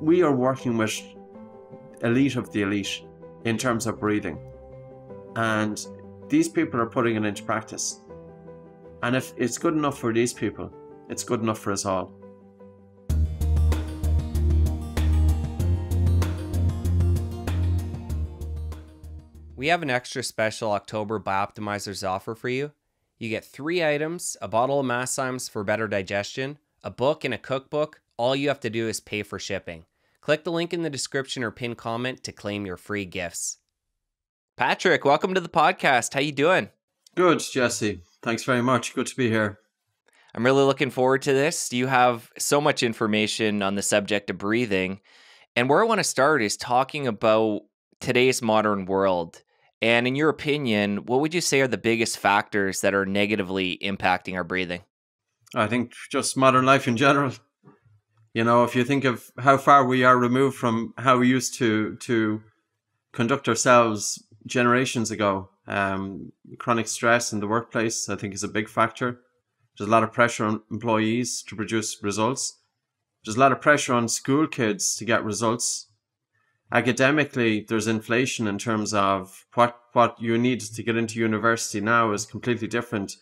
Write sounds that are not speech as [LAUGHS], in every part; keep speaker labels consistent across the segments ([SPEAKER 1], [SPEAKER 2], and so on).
[SPEAKER 1] we are working with elite of the elite in terms of breathing. And these people are putting it into practice. And if it's good enough for these people, it's good enough for us all.
[SPEAKER 2] We have an extra special October Bioptimizers offer for you. You get three items a bottle of Masszymes for better digestion, a book, and a cookbook. All you have to do is pay for shipping. Click the link in the description or pin comment to claim your free gifts. Patrick, welcome to the podcast. How you doing?
[SPEAKER 1] Good, Jesse. Thanks very much. Good to be here.
[SPEAKER 2] I'm really looking forward to this. You have so much information on the subject of breathing. And where I want to start is talking about today's modern world. And in your opinion, what would you say are the biggest factors that are negatively impacting our breathing?
[SPEAKER 1] I think just modern life in general. You know, if you think of how far we are removed from how we used to to conduct ourselves generations ago. Um, chronic stress in the workplace, I think, is a big factor. There's a lot of pressure on employees to produce results. There's a lot of pressure on school kids to get results. Academically, there's inflation in terms of what, what you need to get into university now is completely different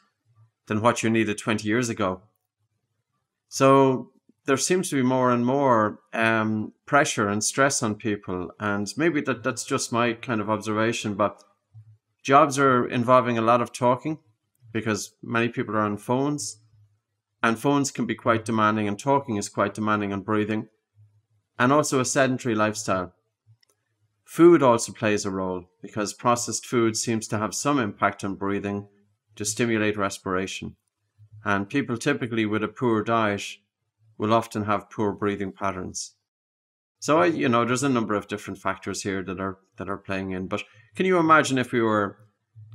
[SPEAKER 1] than what you needed 20 years ago. So there seems to be more and more um, pressure and stress on people, and maybe that that's just my kind of observation. But jobs are involving a lot of talking because many people are on phones, and phones can be quite demanding, and talking is quite demanding on breathing, and also a sedentary lifestyle. Food also plays a role because processed food seems to have some impact on breathing to stimulate respiration. And people typically with a poor diet will often have poor breathing patterns. So I, you know, there's a number of different factors here that are that are playing in. But can you imagine if we were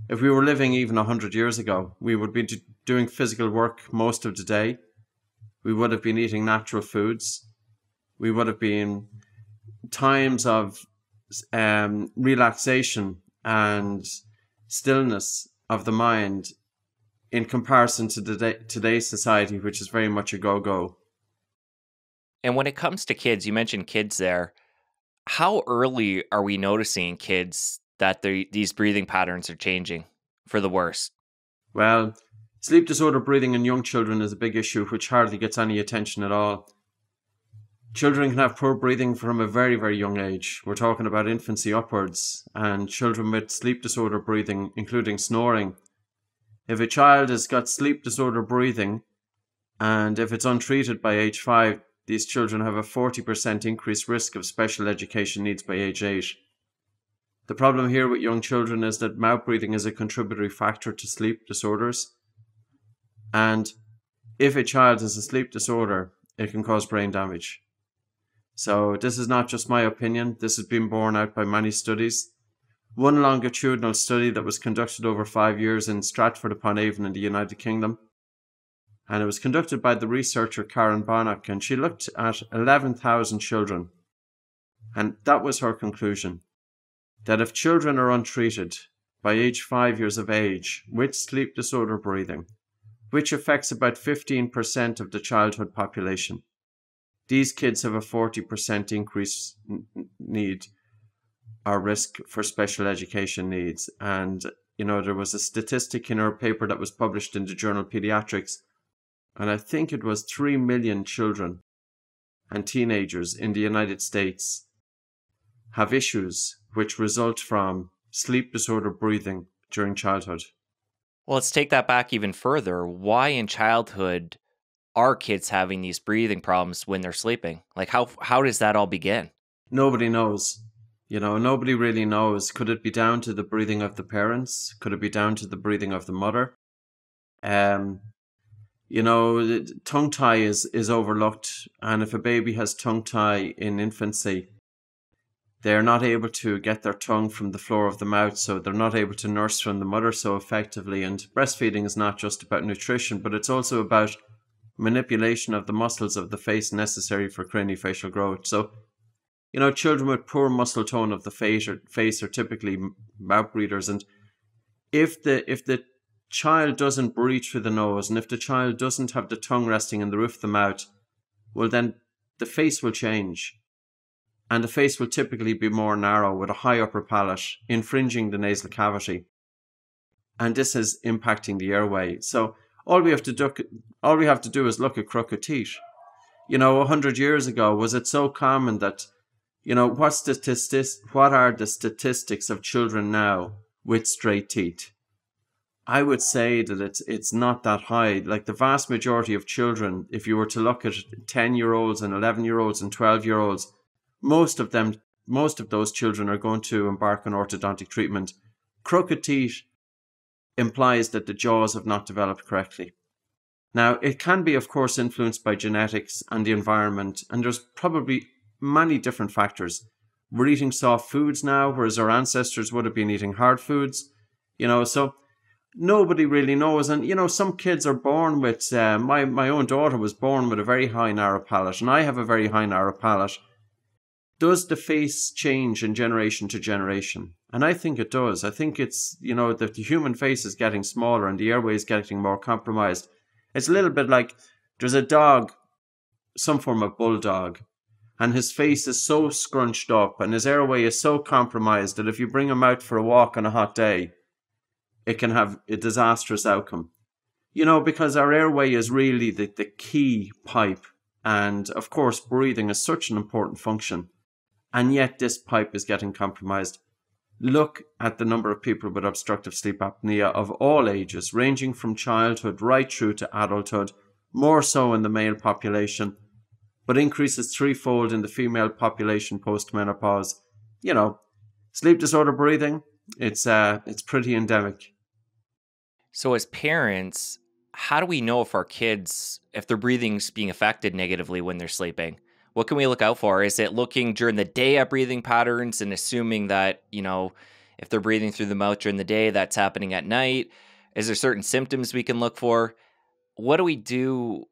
[SPEAKER 1] if we were living even 100 years ago, we would be doing physical work most of the day. We would have been eating natural foods. We would have been times of um, relaxation and stillness of the mind in comparison to today, today's society, which is very much a go go.
[SPEAKER 2] And when it comes to kids, you mentioned kids there. How early are we noticing kids that these breathing patterns are changing for the worse?
[SPEAKER 1] Well, sleep disorder breathing in young children is a big issue which hardly gets any attention at all. Children can have poor breathing from a very, very young age. We're talking about infancy upwards, and children with sleep disorder breathing, including snoring. If a child has got sleep disorder breathing, and if it's untreated by age five, these children have a 40% increased risk of special education needs by age 8. The problem here with young children is that mouth breathing is a contributory factor to sleep disorders. And if a child has a sleep disorder, it can cause brain damage. So, this is not just my opinion, this has been borne out by many studies. One longitudinal study that was conducted over five years in Stratford upon Avon in the United Kingdom and it was conducted by the researcher Karen Bonuck, and she looked at 11,000 children. And that was her conclusion that if children are untreated by age five years of age with sleep disorder breathing, which affects about 15% of the childhood population, these kids have a 40% increase need or risk for special education needs. And, you know, there was a statistic in her paper that was published in the journal Pediatrics and I think it was 3 million children and teenagers in the United States have issues which result from sleep disorder breathing during childhood.
[SPEAKER 2] Well, let's take that back even further. Why in childhood are kids having these breathing problems when they're sleeping? Like how how does that all begin?
[SPEAKER 1] Nobody knows. You know, nobody really knows. Could it be down to the breathing of the parents? Could it be down to the breathing of the mother? Um, you know, tongue tie is, is overlooked. And if a baby has tongue tie in infancy, they're not able to get their tongue from the floor of the mouth, so they're not able to nurse from the mother so effectively. And breastfeeding is not just about nutrition, but it's also about manipulation of the muscles of the face necessary for craniofacial growth. So, you know, children with poor muscle tone of the face are, face are typically mouth breathers, and if the if the child doesn't breathe through the nose, and if the child doesn't have the tongue resting in the roof of the mouth, well, then the face will change. and the face will typically be more narrow with a high upper palate, infringing the nasal cavity. And this is impacting the airway. So all we have to do, all we have to do is look at crooked teeth. You know, a hundred years ago, was it so common that, you know, what statistics, what are the statistics of children now with straight teeth? I would say that it's it's not that high. Like the vast majority of children, if you were to look at ten year olds and eleven year olds and twelve year olds, most of them, most of those children are going to embark on orthodontic treatment. Crooked teeth implies that the jaws have not developed correctly. Now, it can be, of course, influenced by genetics and the environment, and there's probably many different factors. We're eating soft foods now, whereas our ancestors would have been eating hard foods. You know, so nobody really knows. And you know, some kids are born with. Uh, my my own daughter was born with a very high narrow palate, and I have a very high narrow palate. Does the face change in generation to generation? And I think it does. I think it's you know that the human face is getting smaller and the airway is getting more compromised. It's a little bit like there's a dog, some form of bulldog, and his face is so scrunched up and his airway is so compromised that if you bring him out for a walk on a hot day, it can have a disastrous outcome. You know, because our airway is really the, the key pipe. And of course, breathing is such an important function. And yet, this pipe is getting compromised. Look at the number of people with obstructive sleep apnea of all ages, ranging from childhood right through to adulthood, more so in the male population, but increases threefold in the female population post menopause. You know, sleep disorder breathing, it's uh it's pretty endemic.
[SPEAKER 3] So as parents, how do we know if our kids if their breathing's being affected negatively when they're sleeping? What can we look out for? Is it looking during the day at breathing patterns and assuming that, you know, if they're breathing through the mouth during the day, that's happening at night? Is there certain symptoms we can look for? What do we do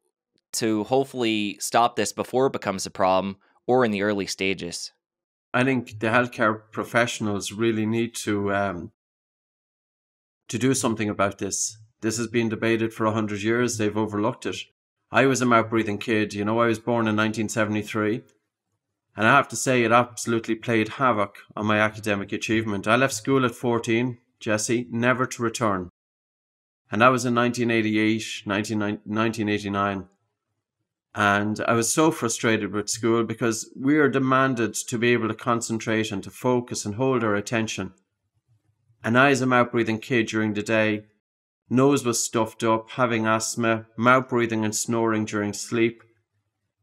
[SPEAKER 3] to hopefully stop this before it becomes a problem or in the early stages?
[SPEAKER 1] I think the healthcare professionals really need to um, to do something about this. This has been debated for a hundred years. They've overlooked it. I was a mouth breathing kid. You know, I was born in 1973. And I have to say, it absolutely played havoc on my academic achievement. I left school at 14, Jesse, never to return. And that was in 1988, 1989. And I was so frustrated with school because we are demanded to be able to concentrate and to focus and hold our attention. And I, as a mouth breathing kid during the day, nose was stuffed up, having asthma, mouth breathing and snoring during sleep.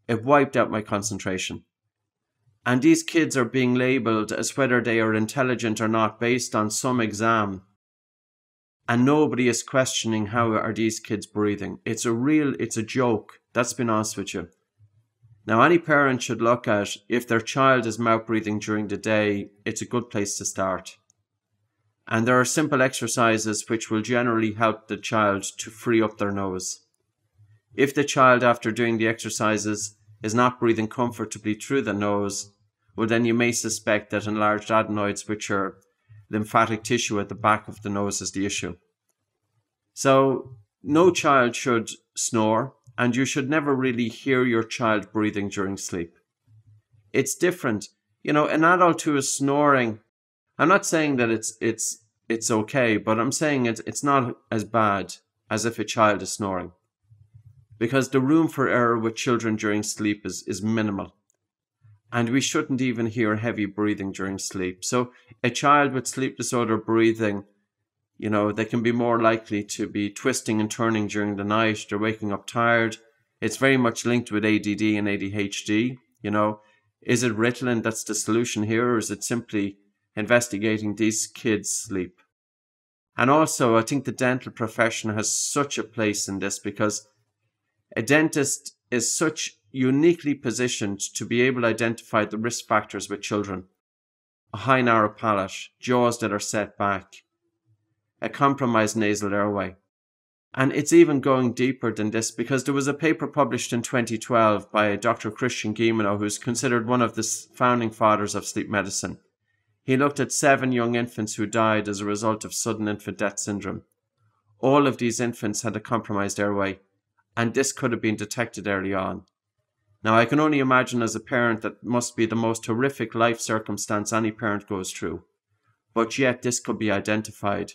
[SPEAKER 1] It wiped out my concentration. And these kids are being labelled as whether they are intelligent or not based on some exam. And nobody is questioning how are these kids breathing. It's a real, it's a joke. That's been honest with you. Now, any parent should look at if their child is mouth breathing during the day, it's a good place to start. And there are simple exercises which will generally help the child to free up their nose. If the child, after doing the exercises, is not breathing comfortably through the nose, well, then you may suspect that enlarged adenoids, which are lymphatic tissue at the back of the nose, is the issue. So, no child should snore and you should never really hear your child breathing during sleep. It's different. You know, an adult who is snoring, I'm not saying that it's it's it's okay, but I'm saying it's it's not as bad as if a child is snoring. Because the room for error with children during sleep is, is minimal. And we shouldn't even hear heavy breathing during sleep. So a child with sleep disorder breathing you know, they can be more likely to be twisting and turning during the night. They're waking up tired. It's very much linked with ADD and ADHD. You know, is it Ritalin that's the solution here, or is it simply investigating these kids' sleep? And also, I think the dental profession has such a place in this because a dentist is such uniquely positioned to be able to identify the risk factors with children. A high narrow palate, jaws that are set back, a compromised nasal airway. And it's even going deeper than this because there was a paper published in 2012 by Dr. Christian Guilleminault, who's considered one of the founding fathers of sleep medicine. He looked at seven young infants who died as a result of sudden infant death syndrome. All of these infants had a compromised airway, and this could have been detected early on. Now, I can only imagine as a parent that must be the most horrific life circumstance any parent goes through. But yet, this could be identified.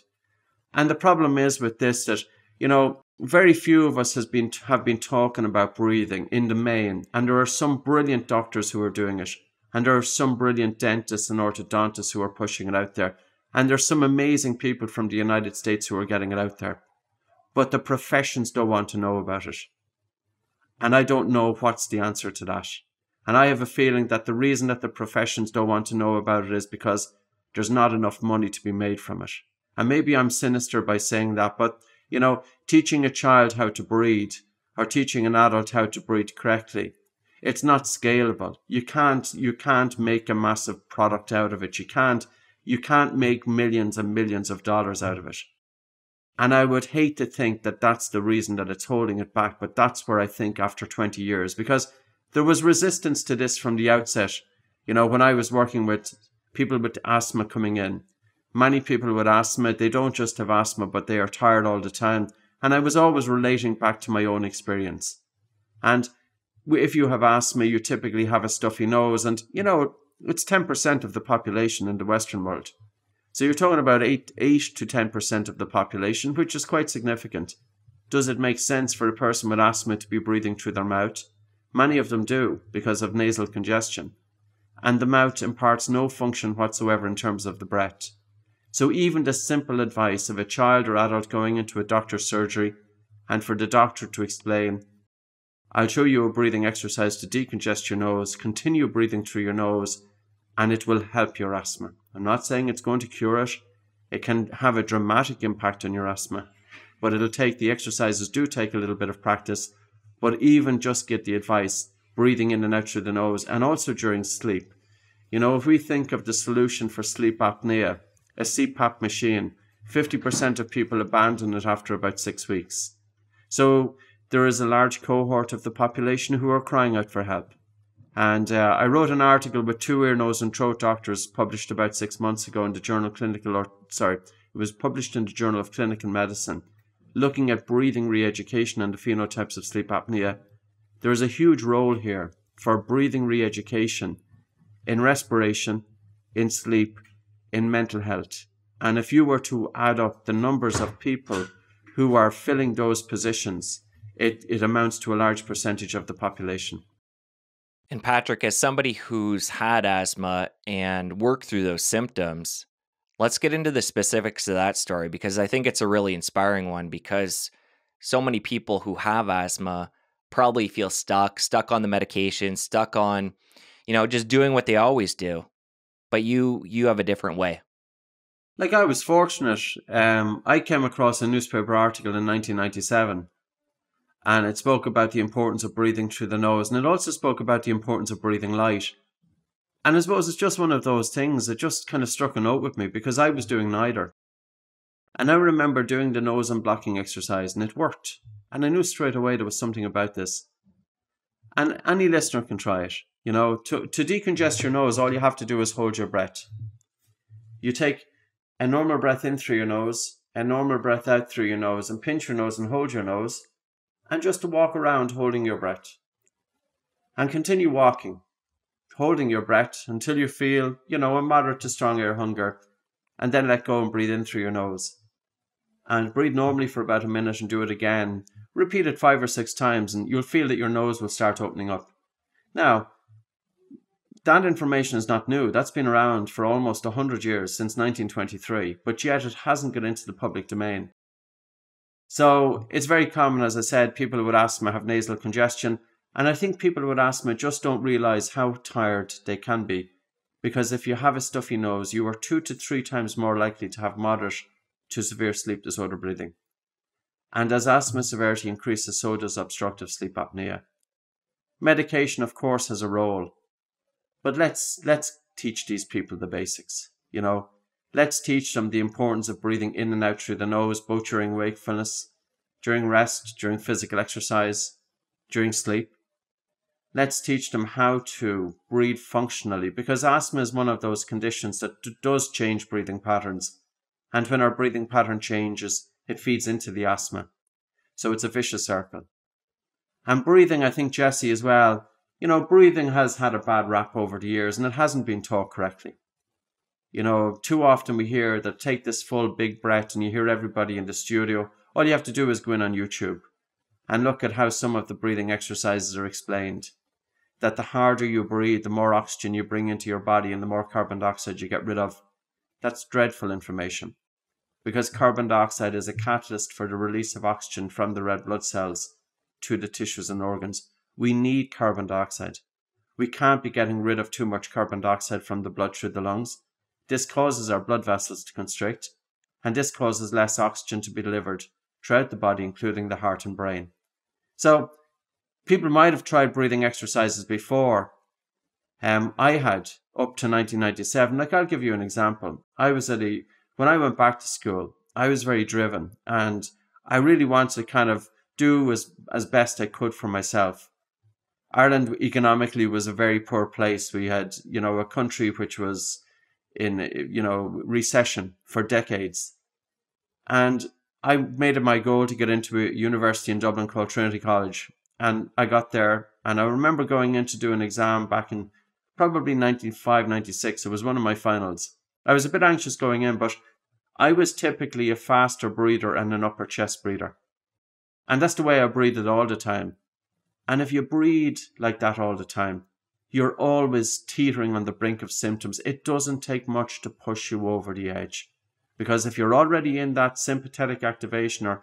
[SPEAKER 1] And the problem is with this that, you know, very few of us has been have been talking about breathing in the main, and there are some brilliant doctors who are doing it, and there are some brilliant dentists and orthodontists who are pushing it out there, and there's some amazing people from the United States who are getting it out there. But the professions don't want to know about it. And I don't know what's the answer to that. And I have a feeling that the reason that the professions don't want to know about it is because there's not enough money to be made from it. And maybe I'm sinister by saying that, but you know, teaching a child how to breathe or teaching an adult how to breathe correctly, it's not scalable. You can't you can't make a massive product out of it. You can't you can't make millions and millions of dollars out of it. And I would hate to think that that's the reason that it's holding it back, but that's where I think after 20 years, because there was resistance to this from the outset. You know, when I was working with people with asthma coming in, many people with asthma, they don't just have asthma, but they are tired all the time. And I was always relating back to my own experience. And if you have asthma, you typically have a stuffy nose. And, you know, it's 10% of the population in the Western world. So you're talking about 8, 8 to 10% of the population, which is quite significant. Does it make sense for a person with asthma to be breathing through their mouth? Many of them do because of nasal congestion. And the mouth imparts no function whatsoever in terms of the breath. So even the simple advice of a child or adult going into a doctor's surgery and for the doctor to explain, I'll show you a breathing exercise to decongest your nose, continue breathing through your nose, and it will help your asthma. I'm not saying it's going to cure it. It can have a dramatic impact on your asthma, but it'll take the exercises do take a little bit of practice. But even just get the advice, breathing in and out through the nose, and also during sleep. You know, if we think of the solution for sleep apnea, a CPAP machine, 50% of people abandon it after about six weeks. So there is a large cohort of the population who are crying out for help. And uh, I wrote an article with two ear, nose, and throat doctors published about six months ago in the Journal Clinical, or sorry, it was published in the Journal of Clinical Medicine, looking at breathing re-education and the phenotypes of sleep apnea. There is a huge role here for breathing re-education in respiration, in sleep, in mental health. And if you were to add up the numbers of people who are filling those positions, it, it amounts to a large percentage of the population.
[SPEAKER 3] And Patrick, as somebody who's had asthma and worked through those symptoms, let's get into the specifics of that story because I think it's a really inspiring one because so many people who have asthma probably feel stuck, stuck on the medication, stuck on, you know, just doing what they always do. But you you have a different way.
[SPEAKER 1] Like I was fortunate. Um, I came across a newspaper article in 1997 and it spoke about the importance of breathing through the nose, and it also spoke about the importance of breathing light. And I suppose it's just one of those things that just kind of struck a note with me because I was doing neither. And I remember doing the nose unblocking exercise, and it worked. And I knew straight away there was something about this. And any listener can try it. You know, to, to decongest your nose, all you have to do is hold your breath. You take a normal breath in through your nose, a normal breath out through your nose, and pinch your nose and hold your nose and just to walk around holding your breath. And continue walking, holding your breath until you feel, you know, a moderate to strong air hunger, and then let go and breathe in through your nose. And breathe normally for about a minute and do it again. Repeat it five or six times, and you'll feel that your nose will start opening up. Now, that information is not new. That's been around for almost 100 years, since 1923, but yet it hasn't got into the public domain. So it's very common, as I said, people with asthma have nasal congestion. And I think people with asthma just don't realize how tired they can be. Because if you have a stuffy nose, you are two to three times more likely to have moderate to severe sleep disorder breathing. And as asthma severity increases, so does obstructive sleep apnea. Medication, of course, has a role. But let's, let's teach these people the basics. You know, Let's teach them the importance of breathing in and out through the nose, both during wakefulness, during rest, during physical exercise, during sleep. Let's teach them how to breathe functionally because asthma is one of those conditions that does change breathing patterns. And when our breathing pattern changes, it feeds into the asthma. So it's a vicious circle. And breathing, I think, Jesse, as well, you know, breathing has had a bad rap over the years and it hasn't been taught correctly. You know, too often we hear that take this full big breath and you hear everybody in the studio. All you have to do is go in on YouTube and look at how some of the breathing exercises are explained. That the harder you breathe, the more oxygen you bring into your body and the more carbon dioxide you get rid of. That's dreadful information because carbon dioxide is a catalyst for the release of oxygen from the red blood cells to the tissues and organs. We need carbon dioxide. We can't be getting rid of too much carbon dioxide from the blood through the lungs. This causes our blood vessels to constrict, and this causes less oxygen to be delivered throughout the body, including the heart and brain. So, people might have tried breathing exercises before. Um, I had up to 1997. Like, I'll give you an example. I was at a, when I went back to school, I was very driven and I really wanted to kind of do as, as best I could for myself. Ireland economically was a very poor place. We had, you know, a country which was in, you know, recession for decades. And I made it my goal to get into a university in Dublin called Trinity College. And I got there and I remember going in to do an exam back in probably 95, 96. It was one of my finals. I was a bit anxious going in, but I was typically a faster breather and an upper chest breather. And that's the way I breathed all the time. And if you breathe like that all the time, you're always teetering on the brink of symptoms. It doesn't take much to push you over the edge. Because if you're already in that sympathetic activation or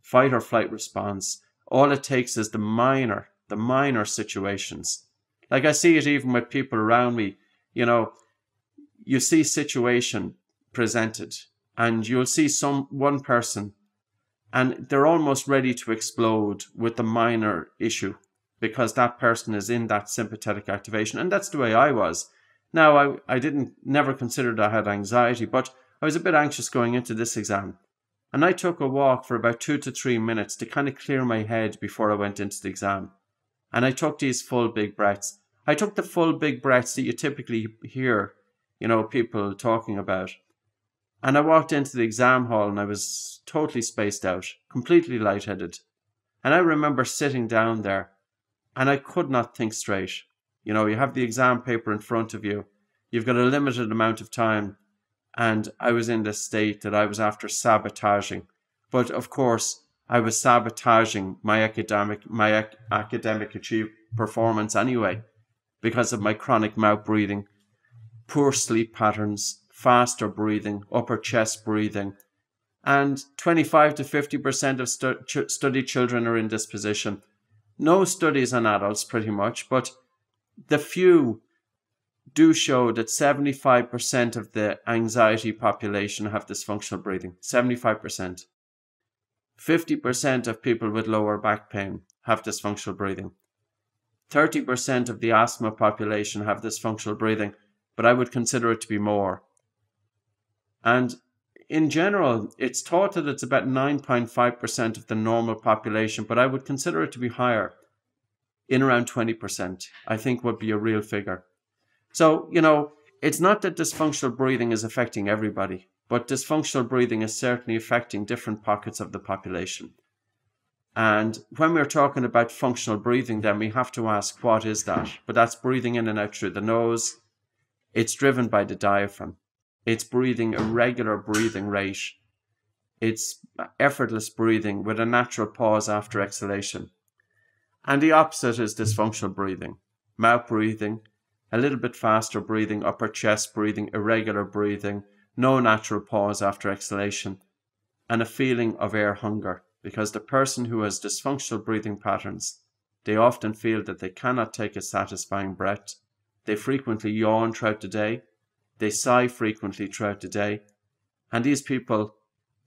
[SPEAKER 1] fight or flight response, all it takes is the minor, the minor situations. Like I see it even with people around me, you know, you see situation presented and you'll see some one person and they're almost ready to explode with the minor issue because that person is in that sympathetic activation. And that's the way i was. Now i, I didn't never considered i had anxiety but i was a bit anxious going into this exam. And i took a walk for about two to three minutes to kind of clear my head before i went into the exam. And i took these full big breaths. I took the full big breaths that you typically hear you know people talking about. And I walked into the exam hall and I was totally spaced out, completely lightheaded. And I remember sitting down there and I could not think straight. You know, you have the exam paper in front of you, you've got a limited amount of time, and I was in this state that I was after sabotaging. But of course, I was sabotaging my academic my ac- academic achieve performance anyway because of my chronic mouth breathing, poor sleep patterns, faster breathing, upper chest breathing. And 25 to 50% of stu- ch- study children are in this position. No studies on adults, pretty much, but the few do show that 75% of the anxiety population have dysfunctional breathing. 75%. 50% of people with lower back pain have dysfunctional breathing. 30% of the asthma population have dysfunctional breathing, but I would consider it to be more. And in general, it's thought that it's about 9.5% of the normal population, but I would consider it to be higher. In around 20%, I think would be a real figure. So, you know, it's not that dysfunctional breathing is affecting everybody, but dysfunctional breathing is certainly affecting different pockets of the population. And when we're talking about functional breathing, then we have to ask, what is that? But that's breathing in and out through the nose. It's driven by the diaphragm. It's breathing a regular breathing rate. It's effortless breathing with a natural pause after exhalation. And the opposite is dysfunctional breathing. Mouth breathing, a little bit faster breathing, upper chest breathing, irregular breathing, no natural pause after exhalation, and a feeling of air hunger. Because the person who has dysfunctional breathing patterns, they often feel that they cannot take a satisfying breath. They frequently yawn throughout the day they sigh frequently throughout the day. And these people,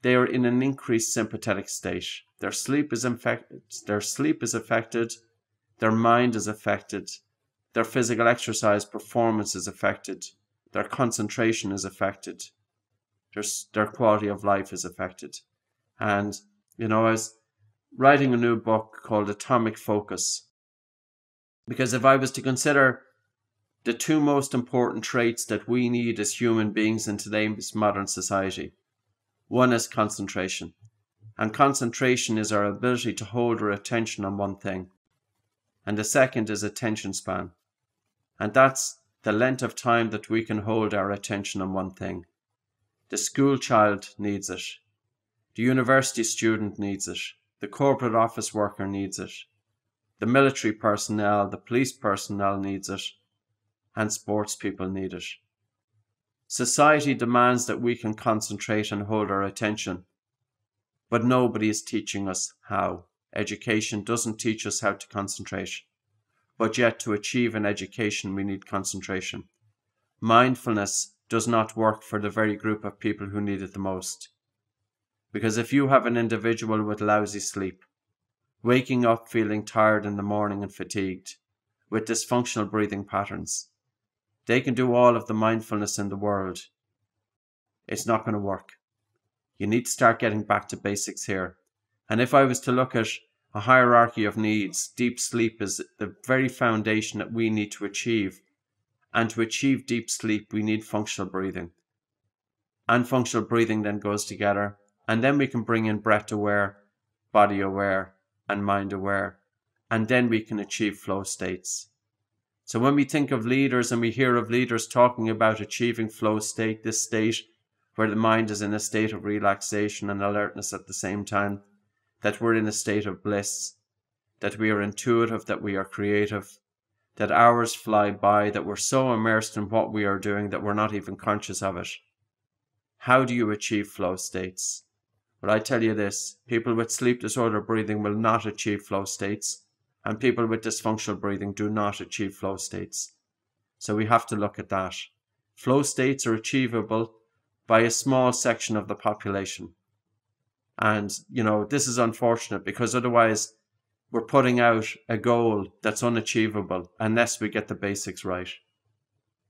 [SPEAKER 1] they are in an increased sympathetic state. Their sleep is infected, their sleep is affected, their mind is affected, their physical exercise performance is affected, their concentration is affected, their, their quality of life is affected. And, you know, I was writing a new book called Atomic Focus. Because if I was to consider the two most important traits that we need as human beings in today's modern society. One is concentration. And concentration is our ability to hold our attention on one thing. and the second is attention span. And that's the length of time that we can hold our attention on one thing. The school child needs it. The university student needs it. The corporate office worker needs it. The military personnel, the police personnel needs it. And sports people need it. Society demands that we can concentrate and hold our attention. But nobody is teaching us how. Education doesn't teach us how to concentrate. But yet, to achieve an education, we need concentration. Mindfulness does not work for the very group of people who need it the most. Because if you have an individual with lousy sleep, waking up feeling tired in the morning and fatigued, with dysfunctional breathing patterns, they can do all of the mindfulness in the world. It's not going to work. You need to start getting back to basics here. And if I was to look at a hierarchy of needs, deep sleep is the very foundation that we need to achieve and to achieve deep sleep, we need functional breathing. And functional breathing then goes together. And then we can bring in breath aware, body aware, and mind aware. And then we can achieve flow states. So when we think of leaders and we hear of leaders talking about achieving flow state, this state where the mind is in a state of relaxation and alertness at the same time, that we're in a state of bliss, that we are intuitive, that we are creative, that hours fly by, that we're so immersed in what we are doing that we're not even conscious of it. How do you achieve flow states? Well, I tell you this people with sleep disorder breathing will not achieve flow states, and people with dysfunctional breathing do not achieve flow states. So we have to look at that. Flow states are achievable by a small section of the population. And, you know, this is unfortunate because otherwise we're putting out a goal that's unachievable unless we get the basics right.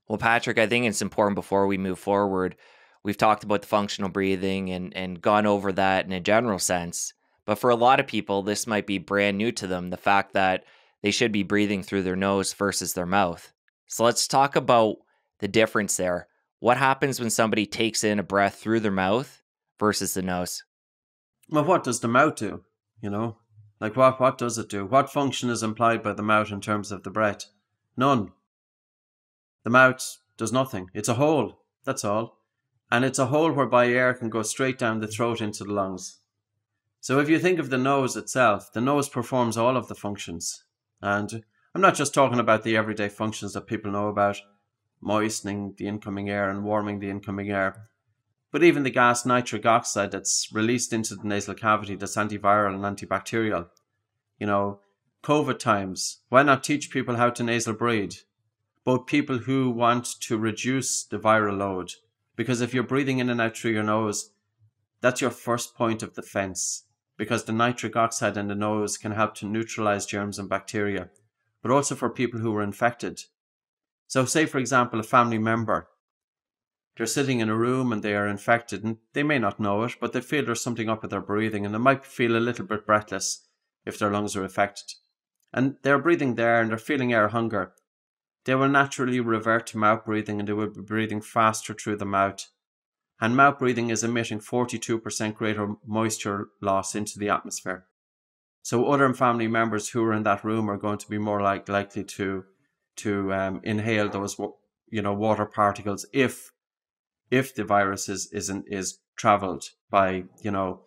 [SPEAKER 2] Well, Patrick, I think it's important before we move forward. We've talked about the functional breathing and, and gone over that in a general sense. But for a lot of people, this might be brand new to them the fact that they should be breathing through their nose versus their mouth. So let's talk about the difference there. What happens when somebody takes in a breath through their mouth versus the nose?
[SPEAKER 1] Well, what does the mouth do? You know, like what what does it do? What function is implied by the mouth in terms of the breath? None. The mouth does nothing. It's a hole. That's all. And it's a hole whereby air can go straight down the throat into the lungs. So if you think of the nose itself, the nose performs all of the functions. And I'm not just talking about the everyday functions that people know about, moistening the incoming air and warming the incoming air. But even the gas nitric oxide that's released into the nasal cavity that's antiviral and antibacterial. You know, COVID times, why not teach people how to nasal breathe? Both people who want to reduce the viral load. Because if you're breathing in and out through your nose, that's your first point of defense. Because the nitric oxide in the nose can help to neutralize germs and bacteria, but also for people who are infected. So, say for example, a family member they're sitting in a room and they are infected and they may not know it, but they feel there's something up with their breathing and they might feel a little bit breathless if their lungs are affected. And they're breathing there and they're feeling air hunger. They will naturally revert to mouth breathing and they will be breathing faster through the mouth. And mouth breathing is emitting 42% greater moisture loss into the atmosphere. So other family members who are in that room are going to be more like likely to to um, inhale those you know water particles if if the virus is isn't is traveled by you know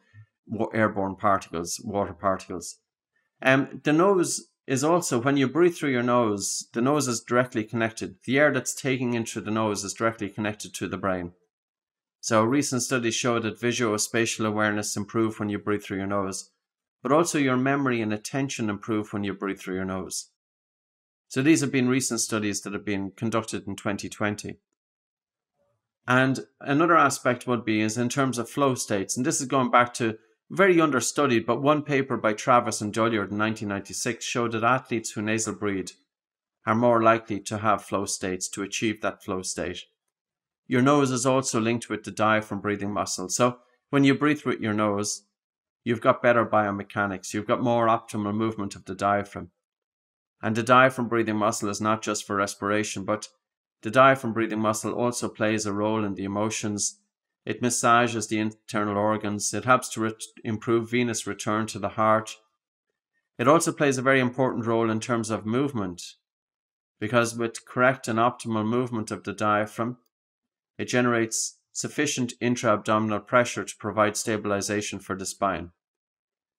[SPEAKER 1] airborne particles, water particles. Um, the nose is also when you breathe through your nose, the nose is directly connected. The air that's taking into the nose is directly connected to the brain. So a recent studies show that visuospatial awareness improve when you breathe through your nose, but also your memory and attention improve when you breathe through your nose. So these have been recent studies that have been conducted in 2020. And another aspect would be is in terms of flow states, and this is going back to very understudied, but one paper by Travis and Douillard in 1996 showed that athletes who nasal breathe are more likely to have flow states to achieve that flow state. Your nose is also linked with the diaphragm breathing muscle. So when you breathe with your nose, you've got better biomechanics. You've got more optimal movement of the diaphragm. And the diaphragm breathing muscle is not just for respiration, but the diaphragm breathing muscle also plays a role in the emotions. It massages the internal organs. It helps to improve venous return to the heart. It also plays a very important role in terms of movement, because with correct and optimal movement of the diaphragm, it generates sufficient intra-abdominal pressure to provide stabilization for the spine.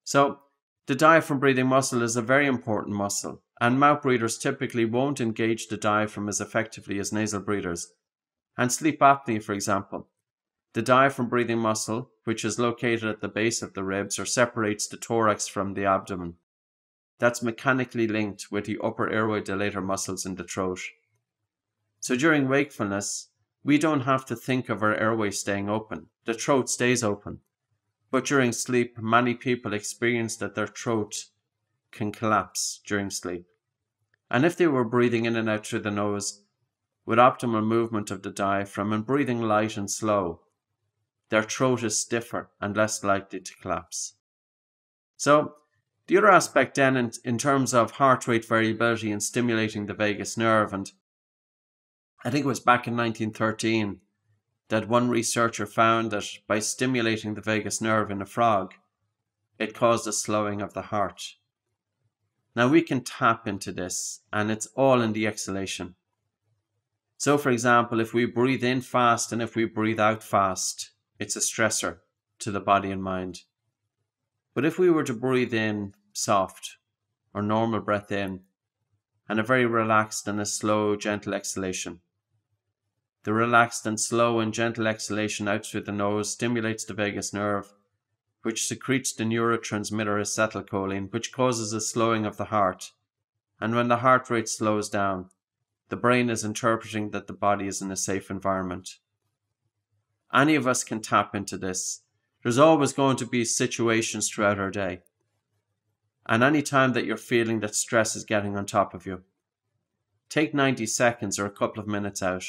[SPEAKER 1] So, the diaphragm breathing muscle is a very important muscle, and mouth breathers typically won't engage the diaphragm as effectively as nasal breathers. And sleep apnea, for example, the diaphragm breathing muscle, which is located at the base of the ribs or separates the thorax from the abdomen, that's mechanically linked with the upper airway dilator muscles in the throat. So during wakefulness, we don't have to think of our airway staying open. The throat stays open. But during sleep, many people experience that their throat can collapse during sleep. And if they were breathing in and out through the nose with optimal movement of the diaphragm and breathing light and slow, their throat is stiffer and less likely to collapse. So the other aspect then in, in terms of heart rate variability and stimulating the vagus nerve, and I think it was back in 1913 that one researcher found that by stimulating the vagus nerve in a frog, it caused a slowing of the heart. Now we can tap into this, and it's all in the exhalation. So, for example, if we breathe in fast and if we breathe out fast, it's a stressor to the body and mind. But if we were to breathe in soft or normal breath in and a very relaxed and a slow, gentle exhalation, the relaxed and slow and gentle exhalation out through the nose stimulates the vagus nerve, which secretes the neurotransmitter acetylcholine, which causes a slowing of the heart. And when the heart rate slows down, the brain is interpreting that the body is in a safe environment. Any of us can tap into this there's always going to be situations throughout our day. And any time that you're feeling that stress is getting on top of you, take 90 seconds or a couple of minutes out.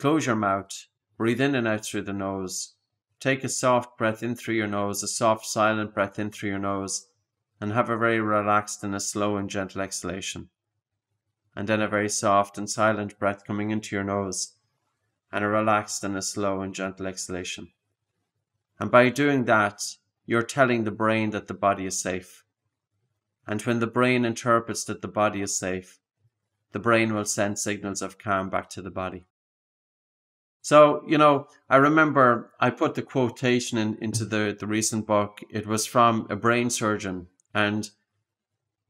[SPEAKER 1] Close your mouth, breathe in and out through the nose. Take a soft breath in through your nose, a soft, silent breath in through your nose, and have a very relaxed and a slow and gentle exhalation. And then a very soft and silent breath coming into your nose, and a relaxed and a slow and gentle exhalation. And by doing that, you're telling the brain that the body is safe. And when the brain interprets that the body is safe, the brain will send signals of calm back to the body. So, you know, I remember I put the quotation in, into the, the recent book. It was from a brain surgeon. And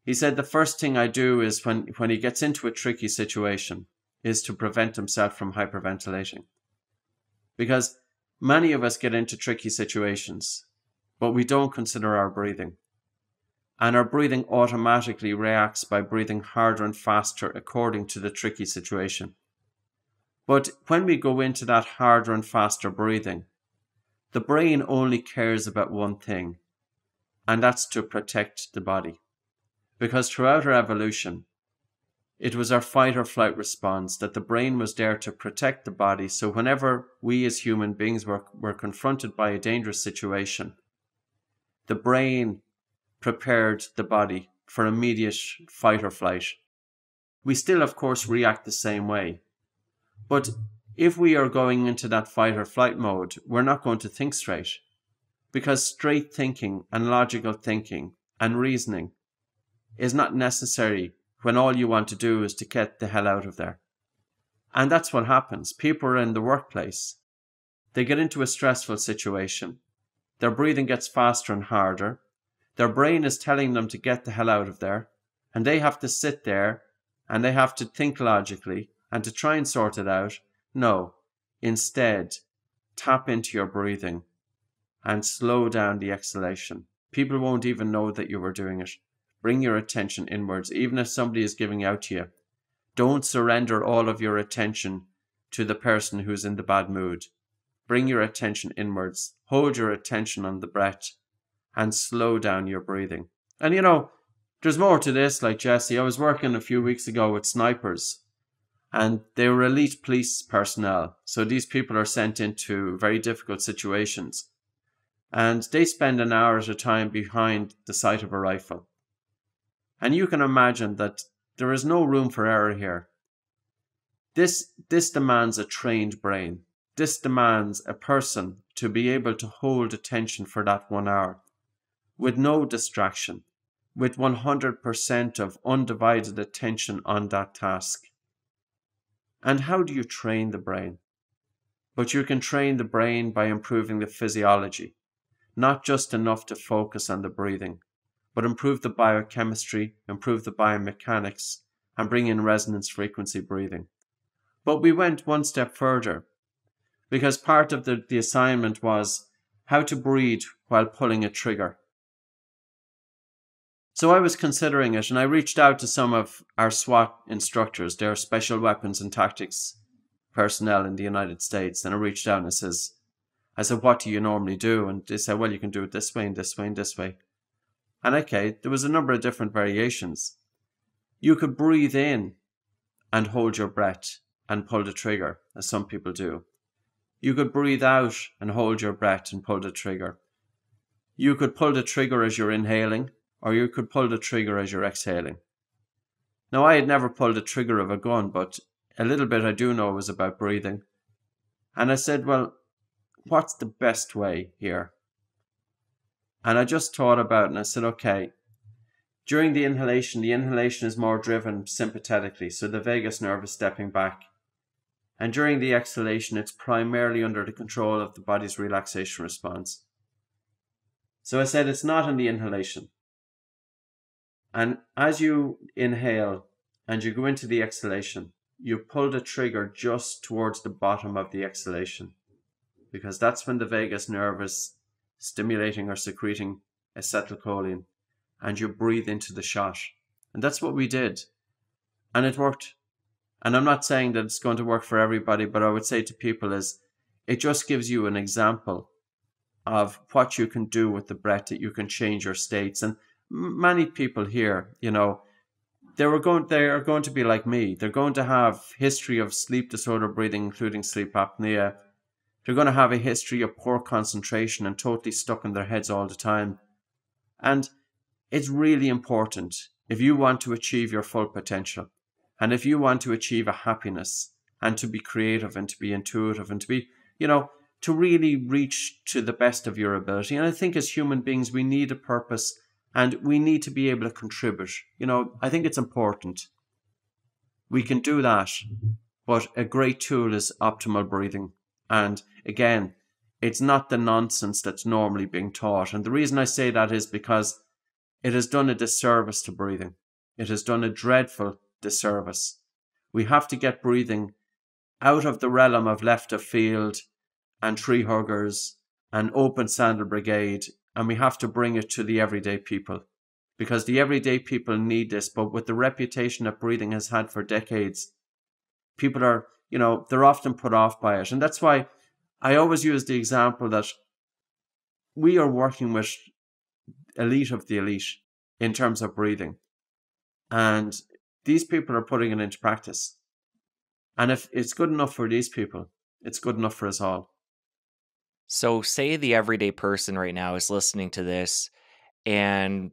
[SPEAKER 1] he said the first thing I do is when, when he gets into a tricky situation is to prevent himself from hyperventilating. Because Many of us get into tricky situations, but we don't consider our breathing. And our breathing automatically reacts by breathing harder and faster according to the tricky situation. But when we go into that harder and faster breathing, the brain only cares about one thing, and that's to protect the body. Because throughout our evolution, it was our fight or flight response that the brain was there to protect the body. So whenever we as human beings were, were confronted by a dangerous situation, the brain prepared the body for immediate fight or flight. We still, of course, react the same way. But if we are going into that fight or flight mode, we're not going to think straight. Because straight thinking and logical thinking and reasoning is not necessary when all you want to do is to get the hell out of there. And that's what happens. People are in the workplace. They get into a stressful situation. Their breathing gets faster and harder. Their brain is telling them to get the hell out of there. And they have to sit there and they have to think logically and to try and sort it out. No. Instead, tap into your breathing and slow down the exhalation. People won't even know that you were doing it. Bring your attention inwards, even if somebody is giving out to you. Don't surrender all of your attention to the person who's in the bad mood. Bring your attention inwards. Hold your attention on the breath and slow down your breathing. And you know, there's more to this, like Jesse. I was working a few weeks ago with snipers and they were elite police personnel. So these people are sent into very difficult situations and they spend an hour at a time behind the sight of a rifle. And you can imagine that there is no room for error here. This, this demands a trained brain. This demands a person to be able to hold attention for that one hour with no distraction with 100% of undivided attention on that task. And how do you train the brain? But you can train the brain by improving the physiology, not just enough to focus on the breathing, but improve the biochemistry, improve the biomechanics, and bring in resonance frequency breathing. But we went one step further because part of the, the assignment was how to breathe while pulling a trigger. So I was considering it and I reached out to some of our SWAT instructors, their special weapons and tactics personnel in the United States. And I reached out and I says, I said, what do you normally do? And they said, well, you can do it this way and this way and this way. And okay, there was a number of different variations. You could breathe in and hold your breath and pull the trigger, as some people do. You could breathe out and hold your breath and pull the trigger. You could pull the trigger as you're inhaling, or you could pull the trigger as you're exhaling. Now, I had never pulled the trigger of a gun, but a little bit I do know was about breathing. And I said, well, what's the best way here? And I just thought about it and I said, okay, during the inhalation, the inhalation is more driven sympathetically, so the vagus nerve is stepping back. And during the exhalation, it's primarily under the control of the body's relaxation response. So I said it's not in the inhalation. And as you inhale and you go into the exhalation, you pull the trigger just towards the bottom of the exhalation because that's when the vagus nerve is stimulating or secreting acetylcholine and you breathe into the shot. And that's what we did. And it worked. And I'm not saying that it's going to work for everybody, but I would say to people is it just gives you an example of what you can do with the breath that you can change your states. And many people here, you know, they were going they are going to be like me. They're going to have history of sleep disorder breathing, including sleep apnea. They're going to have a history of poor concentration and totally stuck in their heads all the time. And it's really important if you want to achieve your full potential and if you want to achieve a happiness and to be creative and to be intuitive and to be, you know, to really reach to the best of your ability. And I think as human beings, we need a purpose and we need to be able to contribute. You know, I think it's important. We can do that, but a great tool is optimal breathing. And again, it's not the nonsense that's normally being taught. And the reason I say that is because it has done a disservice to breathing. It has done a dreadful disservice. We have to get breathing out of the realm of left of field and tree huggers and open sandal brigade and we have to bring it to the everyday people because the everyday people need this. But with the reputation that breathing has had for decades, people are, you know, they're often put off by it. And that's why I always use the example that we are working with elite of the elite in terms of breathing. And these people are putting it into practice. And if it's good enough for these people, it's good enough for us all.
[SPEAKER 2] So, say the everyday person right now is listening to this and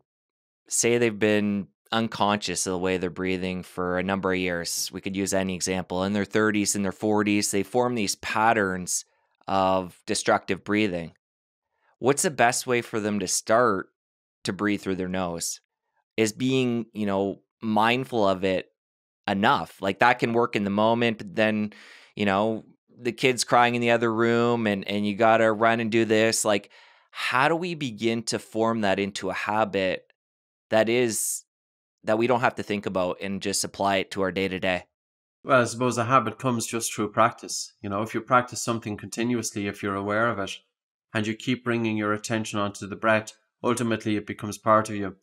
[SPEAKER 2] say they've been unconscious of the way they're breathing for a number of years. We could use any example. In their 30s, in their 40s, they form these patterns of destructive breathing. What's the best way for them to start to breathe through their nose? Is being, you know, mindful of it enough? Like that can work in the moment, but then, you know, the kids crying in the other room and and you got to run and do this like how do we begin to form that into a habit that is that we don't have to think about and just apply it to our day to day?
[SPEAKER 1] Well i suppose a habit comes just through practice you know if you practice something continuously if you're aware of it and you keep bringing your attention onto the breath ultimately it becomes part of you.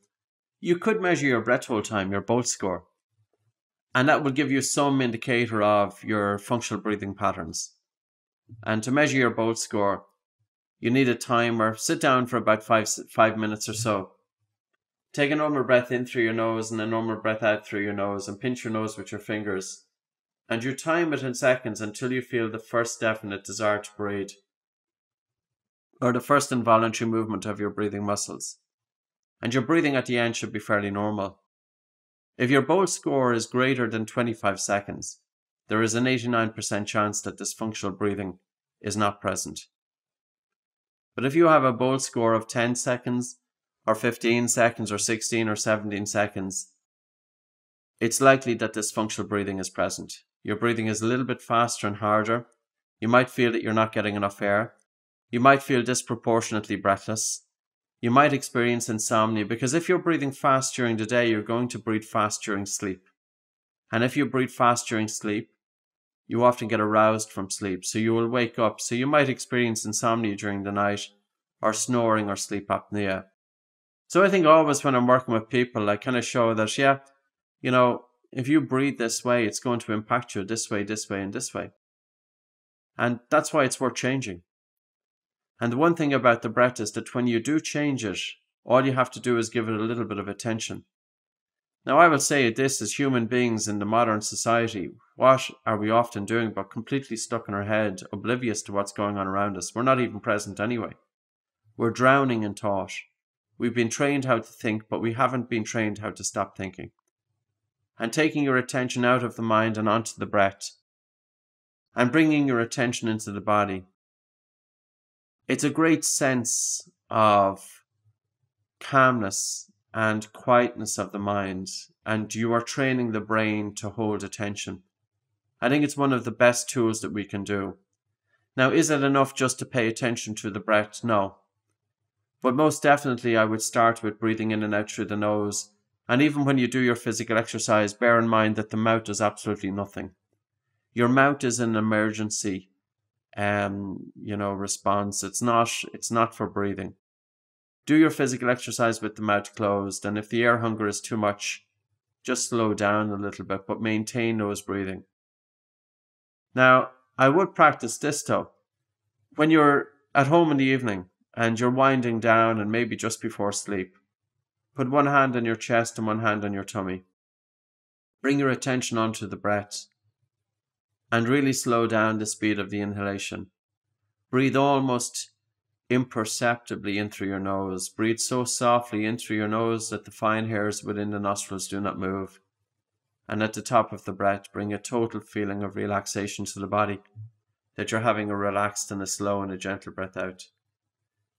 [SPEAKER 1] You could measure your breath hold time your bolt score and that will give you some indicator of your functional breathing patterns. And to measure your Bolt score, you need a timer. Sit down for about five five minutes or so. Take a normal breath in through your nose and a normal breath out through your nose, and pinch your nose with your fingers. And you time it in seconds until you feel the first definite desire to breathe, or the first involuntary movement of your breathing muscles. And your breathing at the end should be fairly normal. If your Bolt score is greater than 25 seconds, there is an 89% chance that dysfunctional breathing is not present. But if you have a Bolt score of 10 seconds or 15 seconds, or 16 or 17 seconds, it's likely that dysfunctional breathing is present. Your breathing is a little bit faster and harder. You might feel that you're not getting enough air. You might feel disproportionately breathless. You might experience insomnia because if you're breathing fast during the day, you're going to breathe fast during sleep. And if you breathe fast during sleep, you often get aroused from sleep. So you will wake up. So you might experience insomnia during the night or snoring or sleep apnea. So I think always when I'm working with people, I kind of show that, yeah, you know, if you breathe this way, it's going to impact you this way, this way, and this way. And that's why it's worth changing. And the one thing about the breath is that when you do change it, all you have to do is give it a little bit of attention. Now, I will say this as human beings in the modern society, what are we often doing but completely stuck in our head, oblivious to what's going on around us? We're not even present anyway. We're drowning in thought. We've been trained how to think, but we haven't been trained how to stop thinking. And taking your attention out of the mind and onto the breath, and bringing your attention into the body. It's a great sense of calmness and quietness of the mind, and you are training the brain to hold attention. I think it's one of the best tools that we can do. Now, is it enough just to pay attention to the breath? No. But most definitely, I would start with breathing in and out through the nose. And even when you do your physical exercise, bear in mind that the mouth does absolutely nothing. Your mouth is an emergency, um, you know, response. It's not. It's not for breathing. Do your physical exercise with the mouth closed, and if the air hunger is too much, just slow down a little bit, but maintain nose breathing. Now, I would practice this though. When you're at home in the evening and you're winding down and maybe just before sleep, put one hand on your chest and one hand on your tummy. Bring your attention onto the breath and really slow down the speed of the inhalation. Breathe almost imperceptibly in through your nose. Breathe so softly in through your nose that the fine hairs within the nostrils do not move. And at the top of the breath, bring a total feeling of relaxation to the body, that you're having a relaxed and a slow and a gentle breath out.